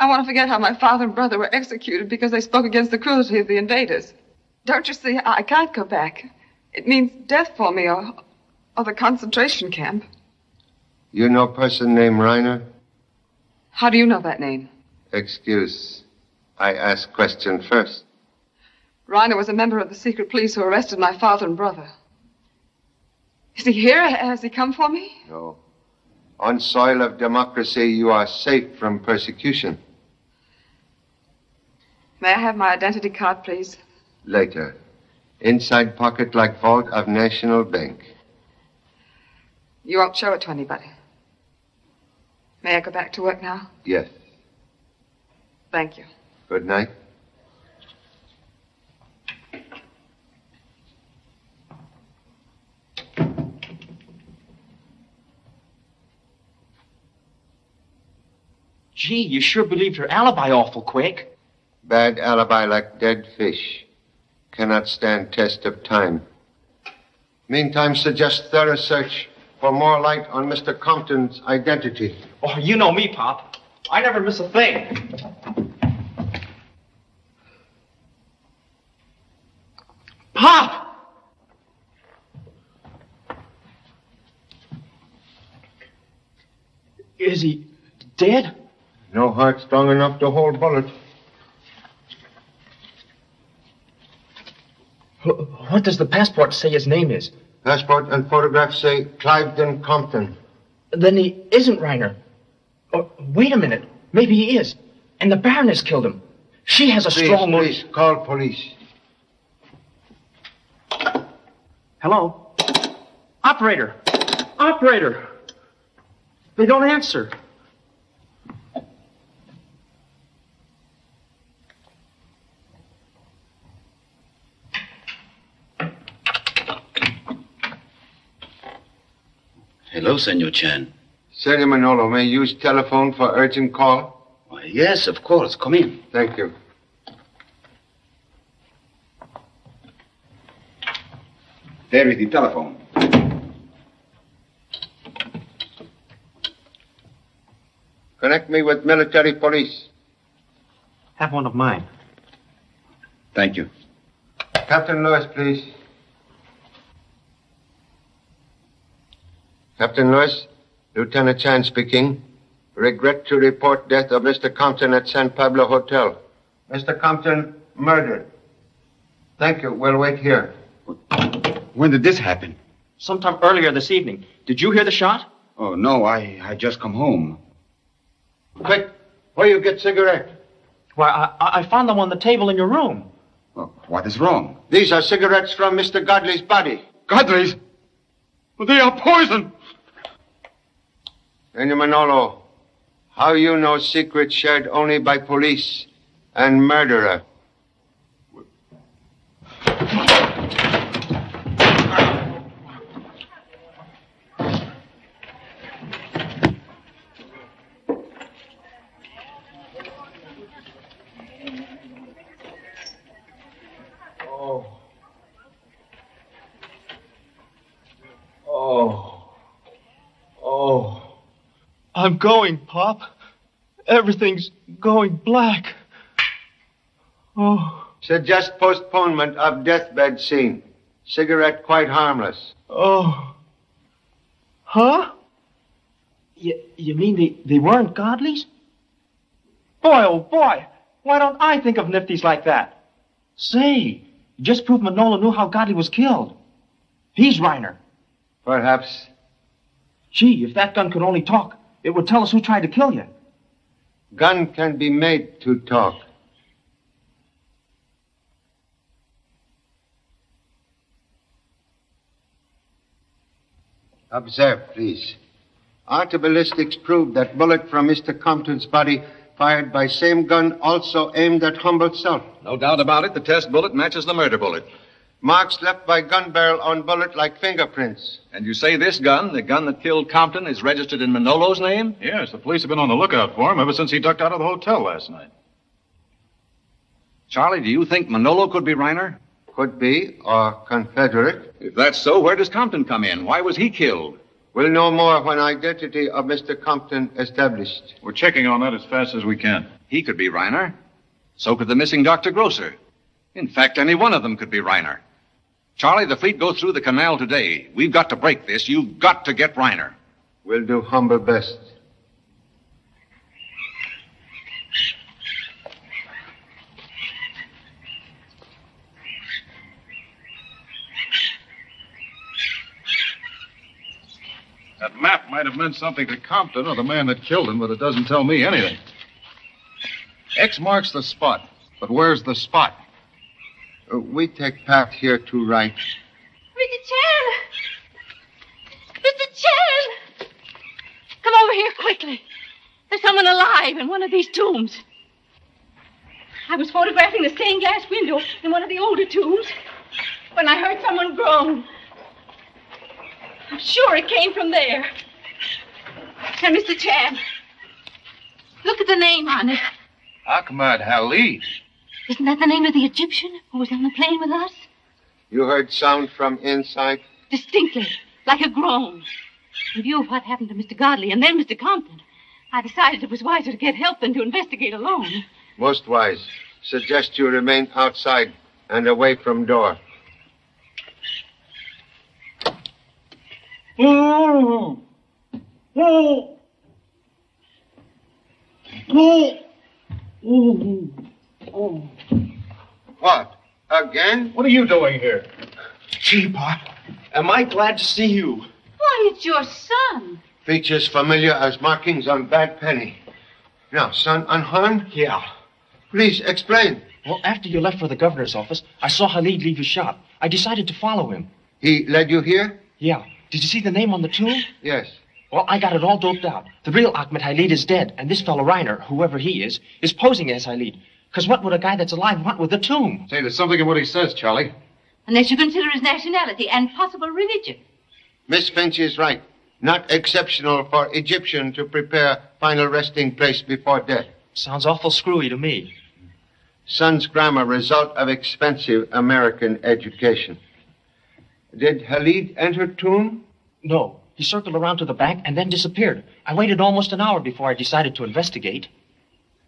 [SPEAKER 8] I want to forget how my father and brother were executed because they spoke against the cruelty of the invaders. Don't you see? I can't go back. It means death for me or, or the concentration camp.
[SPEAKER 1] You know a person named Reiner?
[SPEAKER 8] How do you know that name?
[SPEAKER 1] Excuse. I ask question first.
[SPEAKER 8] Reiner was a member of the secret police who arrested my father and brother. Is he here? Has he come for me?
[SPEAKER 1] No. On soil of democracy, you are safe from persecution.
[SPEAKER 8] May I have my identity card, please?
[SPEAKER 1] Later. Inside pocket like vault of National Bank.
[SPEAKER 8] You won't show it to anybody. May I go back to work now?
[SPEAKER 1] Yes.
[SPEAKER 8] Thank you.
[SPEAKER 1] Good night.
[SPEAKER 12] Gee, you sure believed her alibi awful quick.
[SPEAKER 1] Bad alibi like dead fish. Cannot stand test of time. Meantime, suggest thorough search for more light on Mr. Compton's identity.
[SPEAKER 12] Oh, you know me, Pop. I never miss a thing. Pop! Is he dead?
[SPEAKER 1] No heart strong enough to hold bullet.
[SPEAKER 12] What does the passport say his name is?
[SPEAKER 1] Passport and photograph say Cliveden Compton.
[SPEAKER 12] Then he isn't Reiner. Oh, wait a minute. Maybe he is. And the Baroness killed him. She has a
[SPEAKER 1] Please,
[SPEAKER 12] strong motive.
[SPEAKER 1] please, call police.
[SPEAKER 12] Hello? Operator! Operator! They don't answer.
[SPEAKER 20] Hello, Senor Chan.
[SPEAKER 1] Senor Manolo, may you use telephone for urgent call?
[SPEAKER 20] Why, yes, of course. Come in.
[SPEAKER 1] Thank you.
[SPEAKER 4] There is the telephone.
[SPEAKER 1] Connect me with military police.
[SPEAKER 12] Have one of mine.
[SPEAKER 4] Thank you.
[SPEAKER 1] Captain Lewis, please. Captain Lewis, Lieutenant Chan speaking. Regret to report death of Mr. Compton at San Pablo Hotel. Mr. Compton murdered. Thank you. We'll wait here.
[SPEAKER 4] When did this happen?
[SPEAKER 12] Sometime earlier this evening. Did you hear the shot?
[SPEAKER 4] Oh, no, I, I just come home.
[SPEAKER 1] Quick, where you get cigarette?
[SPEAKER 12] Why, I, I found them on the table in your room.
[SPEAKER 4] Well, What is wrong?
[SPEAKER 1] These are cigarettes from Mr. Godley's body.
[SPEAKER 4] Godley's? They are poison.
[SPEAKER 1] Senor Manolo, how you know secrets shared only by police and murderer?
[SPEAKER 12] Oh. Oh. Oh. I'm going, Pop. Everything's going black. Oh.
[SPEAKER 1] Suggest postponement of deathbed scene. Cigarette quite harmless.
[SPEAKER 12] Oh. Huh? You, you mean they, they weren't Godleys? Boy, oh boy, why don't I think of nifties like that? Say, you just proved Manolo knew how Godley was killed. He's Reiner.
[SPEAKER 1] Perhaps.
[SPEAKER 12] Gee, if that gun could only talk, it would tell us who tried to kill you.
[SPEAKER 1] Gun can be made to talk. Observe, please. After ballistics proved that bullet from Mr. Compton's body fired by same gun also aimed at Humboldt's self.
[SPEAKER 14] No doubt about it, the test bullet matches the murder bullet.
[SPEAKER 1] Marks left by gun barrel on bullet like fingerprints.
[SPEAKER 14] And you say this gun, the gun that killed Compton, is registered in Manolo's name?
[SPEAKER 13] Yes, the police have been on the lookout for him ever since he ducked out of the hotel last night.
[SPEAKER 14] Charlie, do you think Manolo could be Reiner?
[SPEAKER 1] Could be, or Confederate.
[SPEAKER 14] If that's so, where does Compton come in? Why was he killed?
[SPEAKER 1] We'll know more when identity of Mr. Compton established.
[SPEAKER 13] We're checking on that as fast as we can.
[SPEAKER 14] He could be Reiner. So could the missing Dr. Grosser. In fact, any one of them could be Reiner. Charlie, the fleet goes through the canal today. We've got to break this. You've got to get Reiner.
[SPEAKER 1] We'll do humble best.
[SPEAKER 13] That map might have meant something to Compton or the man that killed him, but it doesn't tell me anything. X marks the spot. But where's the spot?
[SPEAKER 1] Uh, we take path here to right.
[SPEAKER 3] Mr. Chan! Mr. Chan! Come over here quickly. There's someone alive in one of these tombs. I was photographing the stained glass window in one of the older tombs when I heard someone groan. I'm sure it came from there. And Mr. Chan, look at the name on it.
[SPEAKER 13] Ahmad Halid.
[SPEAKER 3] Isn't that the name of the Egyptian who was on the plane with us?
[SPEAKER 1] You heard sound from inside?
[SPEAKER 3] Distinctly, like a groan. In view of what happened to Mr. Godley and then Mr. Compton, I decided it was wiser to get help than to investigate alone.
[SPEAKER 1] Most wise. Suggest you remain outside and away from door.
[SPEAKER 21] Oh. Oh. Oh. Oh.
[SPEAKER 1] What? Again?
[SPEAKER 13] What are you doing here?
[SPEAKER 12] Gee, Pop, am I glad to see you?
[SPEAKER 3] Why, it's your son.
[SPEAKER 1] Features familiar as markings on bad penny. Now, son, unharmed?
[SPEAKER 12] Yeah.
[SPEAKER 1] Please explain.
[SPEAKER 12] Well, after you left for the governor's office, I saw Halid leave his shop. I decided to follow him.
[SPEAKER 1] He led you here?
[SPEAKER 12] Yeah. Did you see the name on the tomb?
[SPEAKER 1] Yes.
[SPEAKER 12] Well, I got it all doped out. The real Ahmed Halid is dead, and this fellow Reiner, whoever he is, is posing as Halid. Because what would a guy that's alive want with a tomb?
[SPEAKER 13] Say, there's something in what he says, Charlie.
[SPEAKER 3] Unless you consider his nationality and possible religion.
[SPEAKER 1] Miss Finch is right. Not exceptional for Egyptian to prepare final resting place before death.
[SPEAKER 12] Sounds awful screwy to me.
[SPEAKER 1] Son's grammar, result of expensive American education. Did Halid enter tomb?
[SPEAKER 12] No. He circled around to the back and then disappeared. I waited almost an hour before I decided to investigate.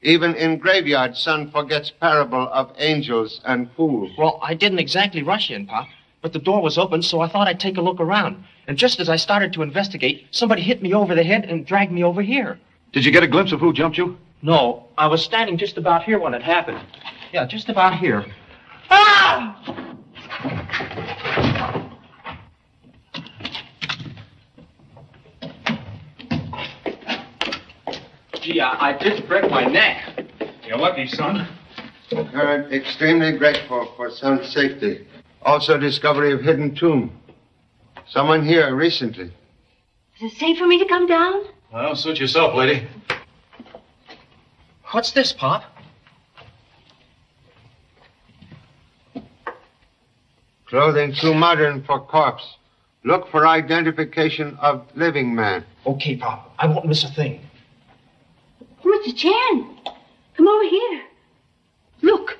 [SPEAKER 1] Even in graveyard, son forgets parable of angels and fools.
[SPEAKER 12] Well, I didn't exactly rush in, Pop, but the door was open, so I thought I'd take a look around. And just as I started to investigate, somebody hit me over the head and dragged me over here.
[SPEAKER 13] Did you get a glimpse of who jumped you?
[SPEAKER 12] No, I was standing just about here when it happened. Yeah, just about here. Ah! Gee, I, I did break my neck.
[SPEAKER 13] You're lucky, son.
[SPEAKER 1] We're extremely grateful for son's safety. Also, discovery of hidden tomb. Someone here recently.
[SPEAKER 7] Is it safe for me to come down?
[SPEAKER 13] Well, suit yourself, lady.
[SPEAKER 12] What's this, Pop?
[SPEAKER 1] Clothing too modern for corpse. Look for identification of living man.
[SPEAKER 12] Okay, Pop. I won't miss a thing.
[SPEAKER 7] Mr. Chan, come over here. Look.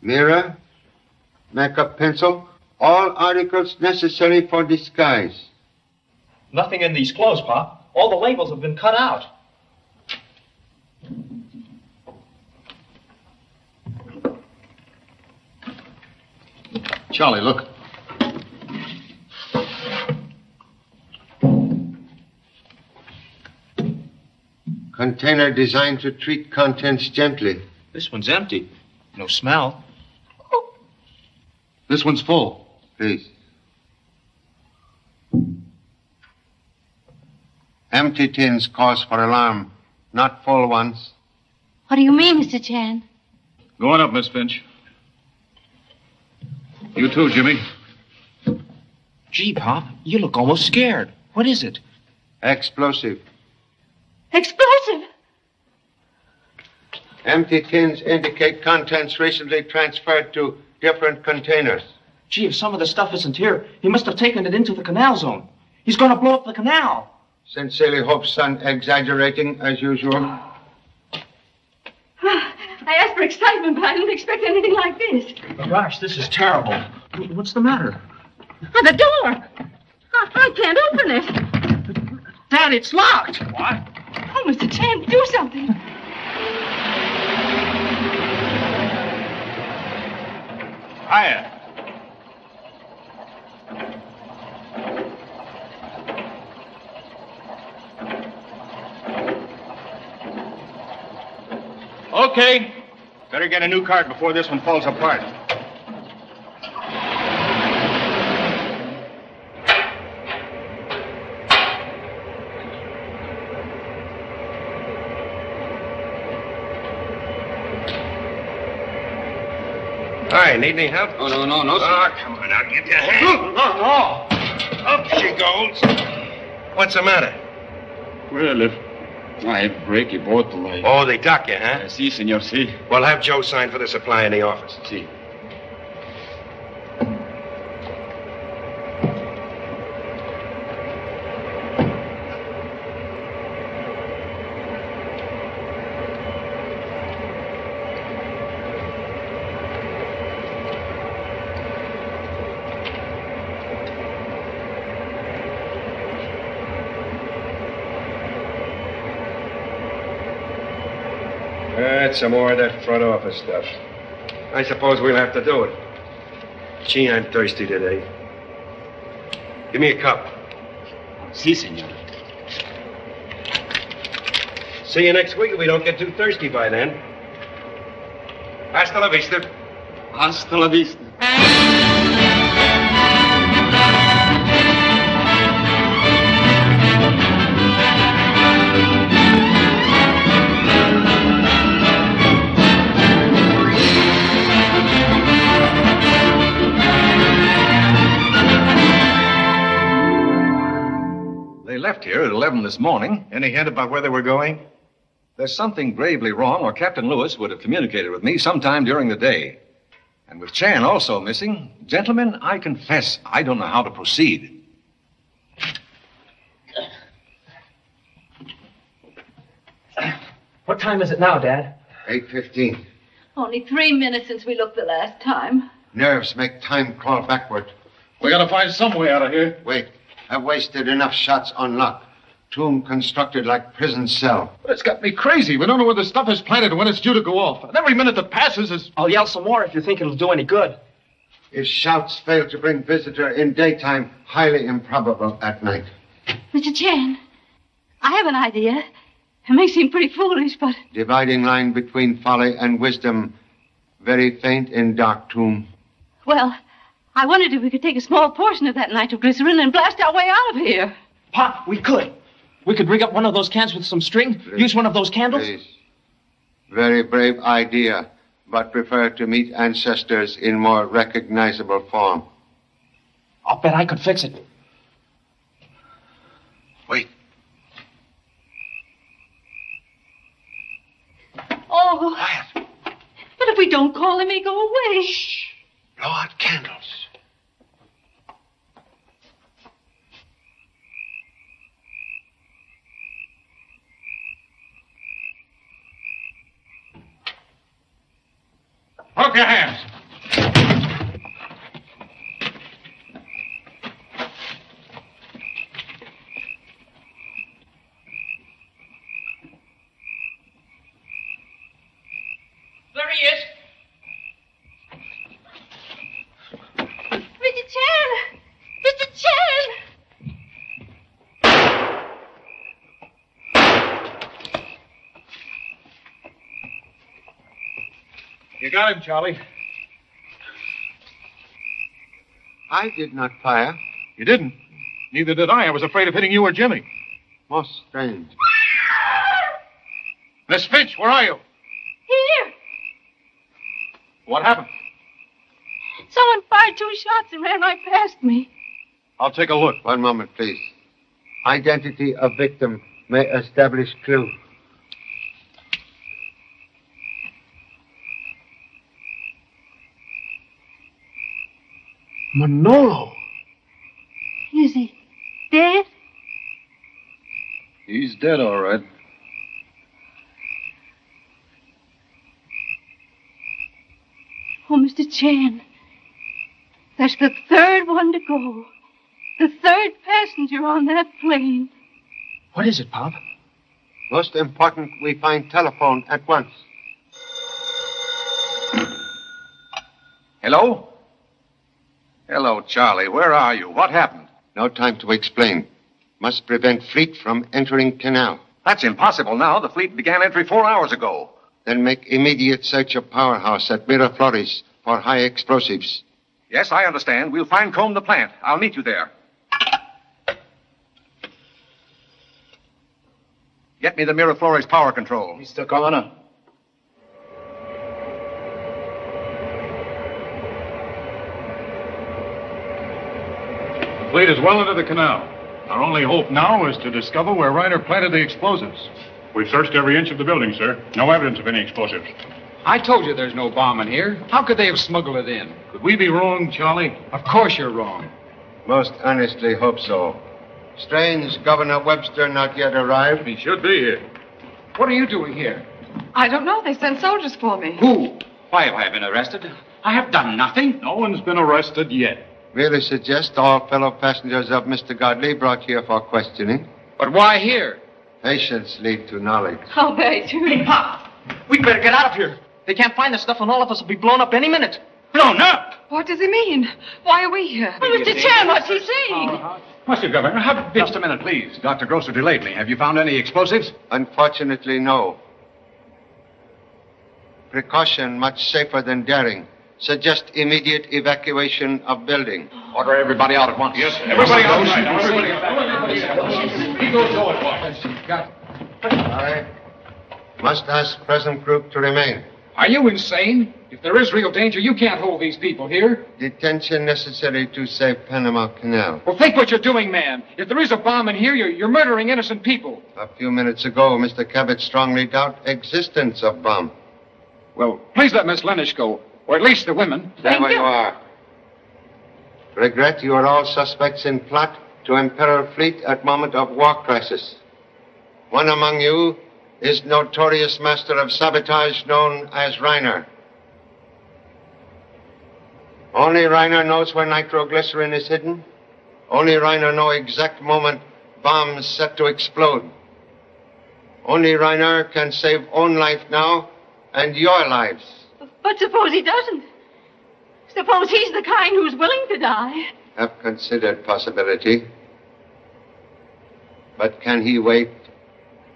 [SPEAKER 1] Mirror, makeup pencil, all articles necessary for disguise.
[SPEAKER 12] Nothing in these clothes, Pop. All the labels have been cut out.
[SPEAKER 13] Charlie, look.
[SPEAKER 1] Container designed to treat contents gently.
[SPEAKER 12] This one's empty. No smell. Oh.
[SPEAKER 13] This one's full.
[SPEAKER 1] Please. Empty tins cause for alarm, not full ones.
[SPEAKER 7] What do you mean, Mr. Chan?
[SPEAKER 13] Go on up, Miss Finch. You too, Jimmy.
[SPEAKER 12] Gee, Pop, you look almost scared. What is it?
[SPEAKER 1] Explosive.
[SPEAKER 7] Explosive!
[SPEAKER 1] Empty tins indicate contents recently transferred to different containers.
[SPEAKER 12] Gee, if some of the stuff isn't here, he must have taken it into the canal zone. He's going to blow up the canal.
[SPEAKER 1] Sincerely hope son exaggerating as usual.
[SPEAKER 3] Ah, I asked for excitement, but I didn't expect anything like this.
[SPEAKER 12] Gosh, this is terrible. What's the matter?
[SPEAKER 3] Oh, the door! I, I can't open it.
[SPEAKER 12] Dad, it's locked.
[SPEAKER 13] What?
[SPEAKER 3] Oh, Mr. Chan, do something.
[SPEAKER 13] Hiya. Okay. Better get a new card before this one falls apart.
[SPEAKER 22] Need any help?
[SPEAKER 20] Oh, no, no, no, sir.
[SPEAKER 22] Oh, come on now, get your hand. No, no. Up she goes. What's the matter?
[SPEAKER 20] Well, if I break you both legs.
[SPEAKER 22] Oh, they dock you, huh?
[SPEAKER 20] Si, senor, si.
[SPEAKER 22] Well, have Joe sign for the supply in the office.
[SPEAKER 20] Si.
[SPEAKER 22] That's some more of that front office stuff. I suppose we'll have to do it. Gee, I'm thirsty today. Give me a cup.
[SPEAKER 20] Si, senor.
[SPEAKER 22] See you next week if we don't get too thirsty by then. Hasta la vista.
[SPEAKER 20] Hasta la vista.
[SPEAKER 14] This morning.
[SPEAKER 13] Any hint about where they were going?
[SPEAKER 14] There's something gravely wrong, or Captain Lewis would have communicated with me sometime during the day. And with Chan also missing, gentlemen, I confess I don't know how to proceed.
[SPEAKER 12] What time is it now, Dad?
[SPEAKER 1] 8.15.
[SPEAKER 3] Only three minutes since we looked the last time.
[SPEAKER 1] Nerves make time crawl backward.
[SPEAKER 13] We gotta find some way out of here.
[SPEAKER 1] Wait. I've wasted enough shots on luck. Tomb constructed like prison cell.
[SPEAKER 13] But it's got me crazy. We don't know where the stuff is planted and when it's due to go off. And every minute that passes is.
[SPEAKER 12] I'll yell some more if you think it'll do any good.
[SPEAKER 1] If shouts fail to bring visitor in daytime, highly improbable at night.
[SPEAKER 7] Mr. Chan,
[SPEAKER 3] I have an idea. It may seem pretty foolish, but
[SPEAKER 1] Dividing line between folly and wisdom, very faint in dark tomb.
[SPEAKER 3] well, I wondered if we could take a small portion of that nitroglycerin and blast our way out of here.
[SPEAKER 12] Pop, we could. We could rig up one of those cans with some string, use one of those candles.
[SPEAKER 1] Please. Very brave idea, but prefer to meet ancestors in more recognizable form.
[SPEAKER 12] I'll bet I could fix it. Wait.
[SPEAKER 3] Oh. But if we don't call him, he'll go away. Shh.
[SPEAKER 1] Blow out candles.
[SPEAKER 21] Hook your hands.
[SPEAKER 3] There he is. Mr. Chan! Mr. Chan!
[SPEAKER 13] You got him, Charlie.
[SPEAKER 1] I did not fire.
[SPEAKER 13] You didn't. Neither did I. I was afraid of hitting you or Jimmy.
[SPEAKER 1] Most strange.
[SPEAKER 13] Miss Finch, where are you?
[SPEAKER 3] Here!
[SPEAKER 13] What happened?
[SPEAKER 3] Someone fired two shots and ran right past me.
[SPEAKER 13] I'll take a look.
[SPEAKER 1] One moment, please. Identity of victim may establish clue.
[SPEAKER 13] Manolo.
[SPEAKER 3] Is he dead?
[SPEAKER 13] He's dead, all right.
[SPEAKER 3] Oh, Mr. Chan. That's the third one to go. The third passenger on that plane.
[SPEAKER 12] What is it, Pop?
[SPEAKER 1] Most important, we find telephone at once.
[SPEAKER 14] Hello? Hello, Charlie. Where are you? What happened?
[SPEAKER 1] No time to explain. Must prevent fleet from entering canal.
[SPEAKER 14] That's impossible now. The fleet began entry four hours ago.
[SPEAKER 1] Then make immediate search of powerhouse at Miraflores for high explosives.
[SPEAKER 14] Yes, I understand. We'll find comb the plant. I'll meet you there. Get me the Miraflores power control.
[SPEAKER 23] Mr. Governor.
[SPEAKER 13] The fleet is well into the canal. Our only hope now is to discover where Reiner planted the explosives.
[SPEAKER 20] We've searched every inch of the building, sir. No evidence of any explosives.
[SPEAKER 22] I told you there's no bomb in here. How could they have smuggled it in?
[SPEAKER 13] Could we be wrong, Charlie?
[SPEAKER 22] Of course you're wrong.
[SPEAKER 1] Most earnestly hope so. Strange, Governor Webster not yet arrived.
[SPEAKER 13] He should be here.
[SPEAKER 22] What are you doing here?
[SPEAKER 8] I don't know. They sent soldiers for me.
[SPEAKER 22] Who? Why have I been arrested? I have done nothing.
[SPEAKER 13] No one's been arrested yet.
[SPEAKER 1] Merely suggest all fellow passengers of Mr. Godley brought here for questioning.
[SPEAKER 22] But why here?
[SPEAKER 1] Patience lead to knowledge.
[SPEAKER 3] How very true.
[SPEAKER 12] Hey, Pop! We'd better get out of here. They can't find the stuff, and all of us will be blown up any minute. Blown up?
[SPEAKER 8] What does he mean? Why are we here?
[SPEAKER 3] Well, Mr. Chan, what's he saying?
[SPEAKER 14] Monsieur Governor, have... Just a minute, please. Dr. Grosser delayed me. Have you found any explosives?
[SPEAKER 1] Unfortunately, no. Precaution much safer than daring. Suggest immediate evacuation of building.
[SPEAKER 14] Order everybody out at once.
[SPEAKER 13] Yes, everybody out. outside. Everybody outside. He goes over at
[SPEAKER 22] Got
[SPEAKER 1] All right. Must ask present group to remain.
[SPEAKER 22] Are you insane? If there is real danger, you can't hold these people here.
[SPEAKER 1] Detention necessary to save Panama Canal.
[SPEAKER 22] Well, think what you're doing, man. If there is a bomb in here, you're, you're murdering innocent people.
[SPEAKER 1] A few minutes ago, Mr. Cabot strongly doubt existence of bomb.
[SPEAKER 22] Well, please let Miss Lenesch go, or at least the women.
[SPEAKER 1] There where you are. Regret you are all suspects in plot to imperil fleet at moment of war crisis. One among you is notorious master of sabotage known as Reiner. Only Reiner knows where nitroglycerin is hidden. Only Reiner know exact moment bombs set to explode. Only Reiner can save own life now and your lives.
[SPEAKER 3] But suppose he doesn't. Suppose he's the kind who's willing to die.
[SPEAKER 1] Have considered possibility. But can he wait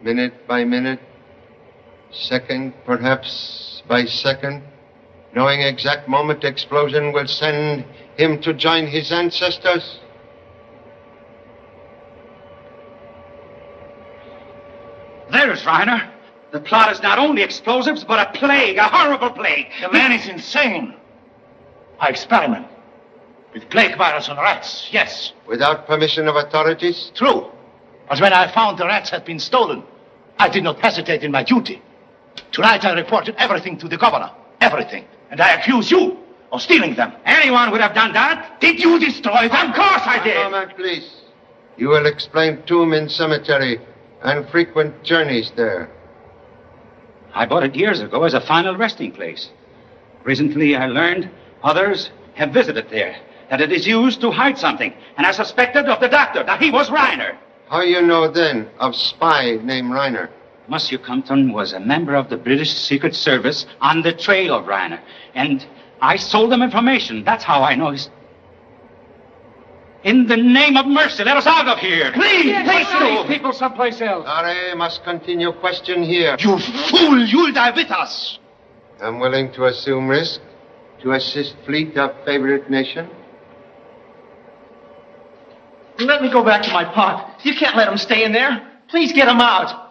[SPEAKER 1] minute by minute, second perhaps by second, knowing exact moment explosion will send him to join his ancestors?
[SPEAKER 11] There is Reiner. The plot is not only explosives, but a plague, a horrible plague.
[SPEAKER 21] The man is insane. I experiment with plague virus on rats, yes.
[SPEAKER 1] Without permission of authorities?
[SPEAKER 21] True. But when I found the rats had been stolen, I did not hesitate in my duty. Tonight I reported everything to the governor. Everything. And I accuse you of stealing them.
[SPEAKER 11] Anyone would have done that.
[SPEAKER 21] Did you destroy them?
[SPEAKER 11] Of course I did.
[SPEAKER 1] A moment, please. You will explain tomb in cemetery and frequent journeys there.
[SPEAKER 9] I bought it years ago as a final resting place. Recently, I learned others have visited there, that it is used to hide something, and I suspected of the doctor that he was Reiner.
[SPEAKER 1] How do you know then of spy named Reiner?
[SPEAKER 9] Monsieur Compton was a member of the British Secret Service on the trail of Reiner, and I sold them information. That's how I know he's. In the name of mercy, let us out of here.
[SPEAKER 21] Please, please
[SPEAKER 9] do.
[SPEAKER 21] people someplace else.
[SPEAKER 1] Sorry, must continue question here.
[SPEAKER 21] You fool, you'll die with us.
[SPEAKER 1] I'm willing to assume risk to assist fleet of favorite nation.
[SPEAKER 12] Let me go back to my pot. You can't let him stay in there. Please get him out.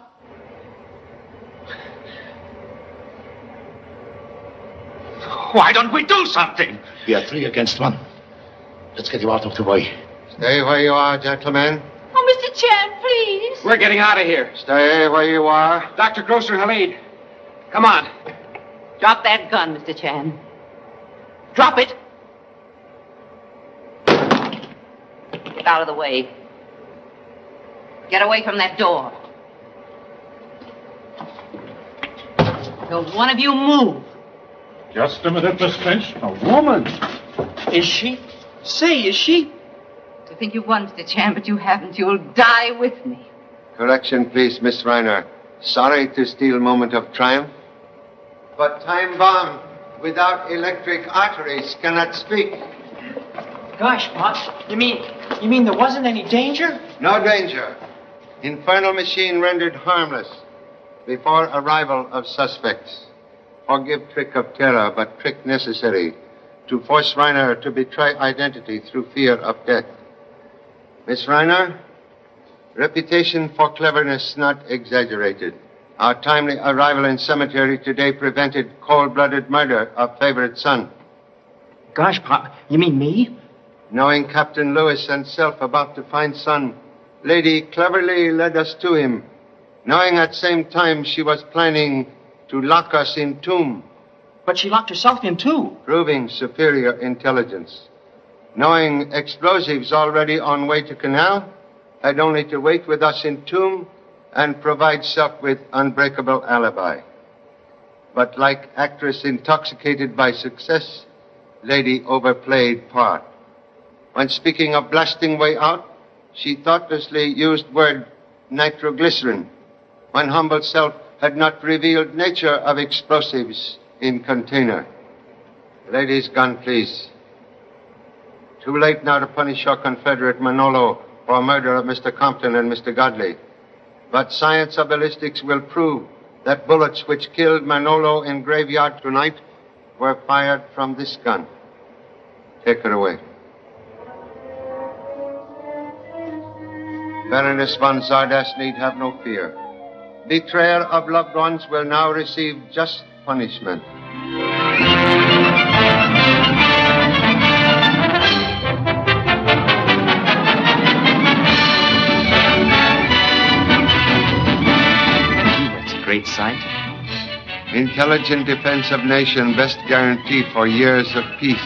[SPEAKER 11] Why don't we do something?
[SPEAKER 21] We are three against one. Let's get you out of the way.
[SPEAKER 1] Stay where you are, gentlemen.
[SPEAKER 3] Oh, Mr. Chan, please.
[SPEAKER 6] We're getting out of here.
[SPEAKER 1] Stay where you are.
[SPEAKER 6] Dr. Grosser Halid. Come on.
[SPEAKER 3] Drop that gun, Mr. Chan. Drop it. Get out of the way. Get away from that door. Don't one of you move.
[SPEAKER 21] Just a minute, Miss Finch. A woman.
[SPEAKER 12] Is she? Say, is she?
[SPEAKER 3] To think you've won, Mr. Chan, but you haven't. You'll die with me.
[SPEAKER 1] Correction, please, Miss Reiner. Sorry to steal a moment of triumph. But time bomb without electric arteries cannot speak.
[SPEAKER 12] Gosh, Pop, you mean you mean there wasn't any danger?
[SPEAKER 1] No danger. Infernal machine rendered harmless before arrival of suspects. Forgive trick of terror, but trick necessary to force Reiner to betray identity through fear of death. Miss Reiner, reputation for cleverness not exaggerated. Our timely arrival in cemetery today prevented cold-blooded murder of favorite son.
[SPEAKER 12] Gosh, Pop, you mean me?
[SPEAKER 1] Knowing Captain Lewis and self about to find son, lady cleverly led us to him, knowing at same time she was planning to lock us in tomb.
[SPEAKER 12] But she locked herself in too.
[SPEAKER 1] Proving superior intelligence. Knowing explosives already on way to canal, had only to wait with us in tomb and provide self with unbreakable alibi. But like actress intoxicated by success, lady overplayed part. When speaking of blasting way out, she thoughtlessly used word nitroglycerin, when humble self had not revealed nature of explosives in container. Ladies, gun, please. Too late now to punish your Confederate Manolo for murder of Mr. Compton and Mr. Godley. But science of ballistics will prove that bullets which killed Manolo in graveyard tonight were fired from this gun. Take her away. Baroness von Zardas need have no fear. Betrayer of loved ones will now receive just punishment.
[SPEAKER 9] It's a great sight.
[SPEAKER 1] Intelligent defense of nation, best guarantee for years of peace.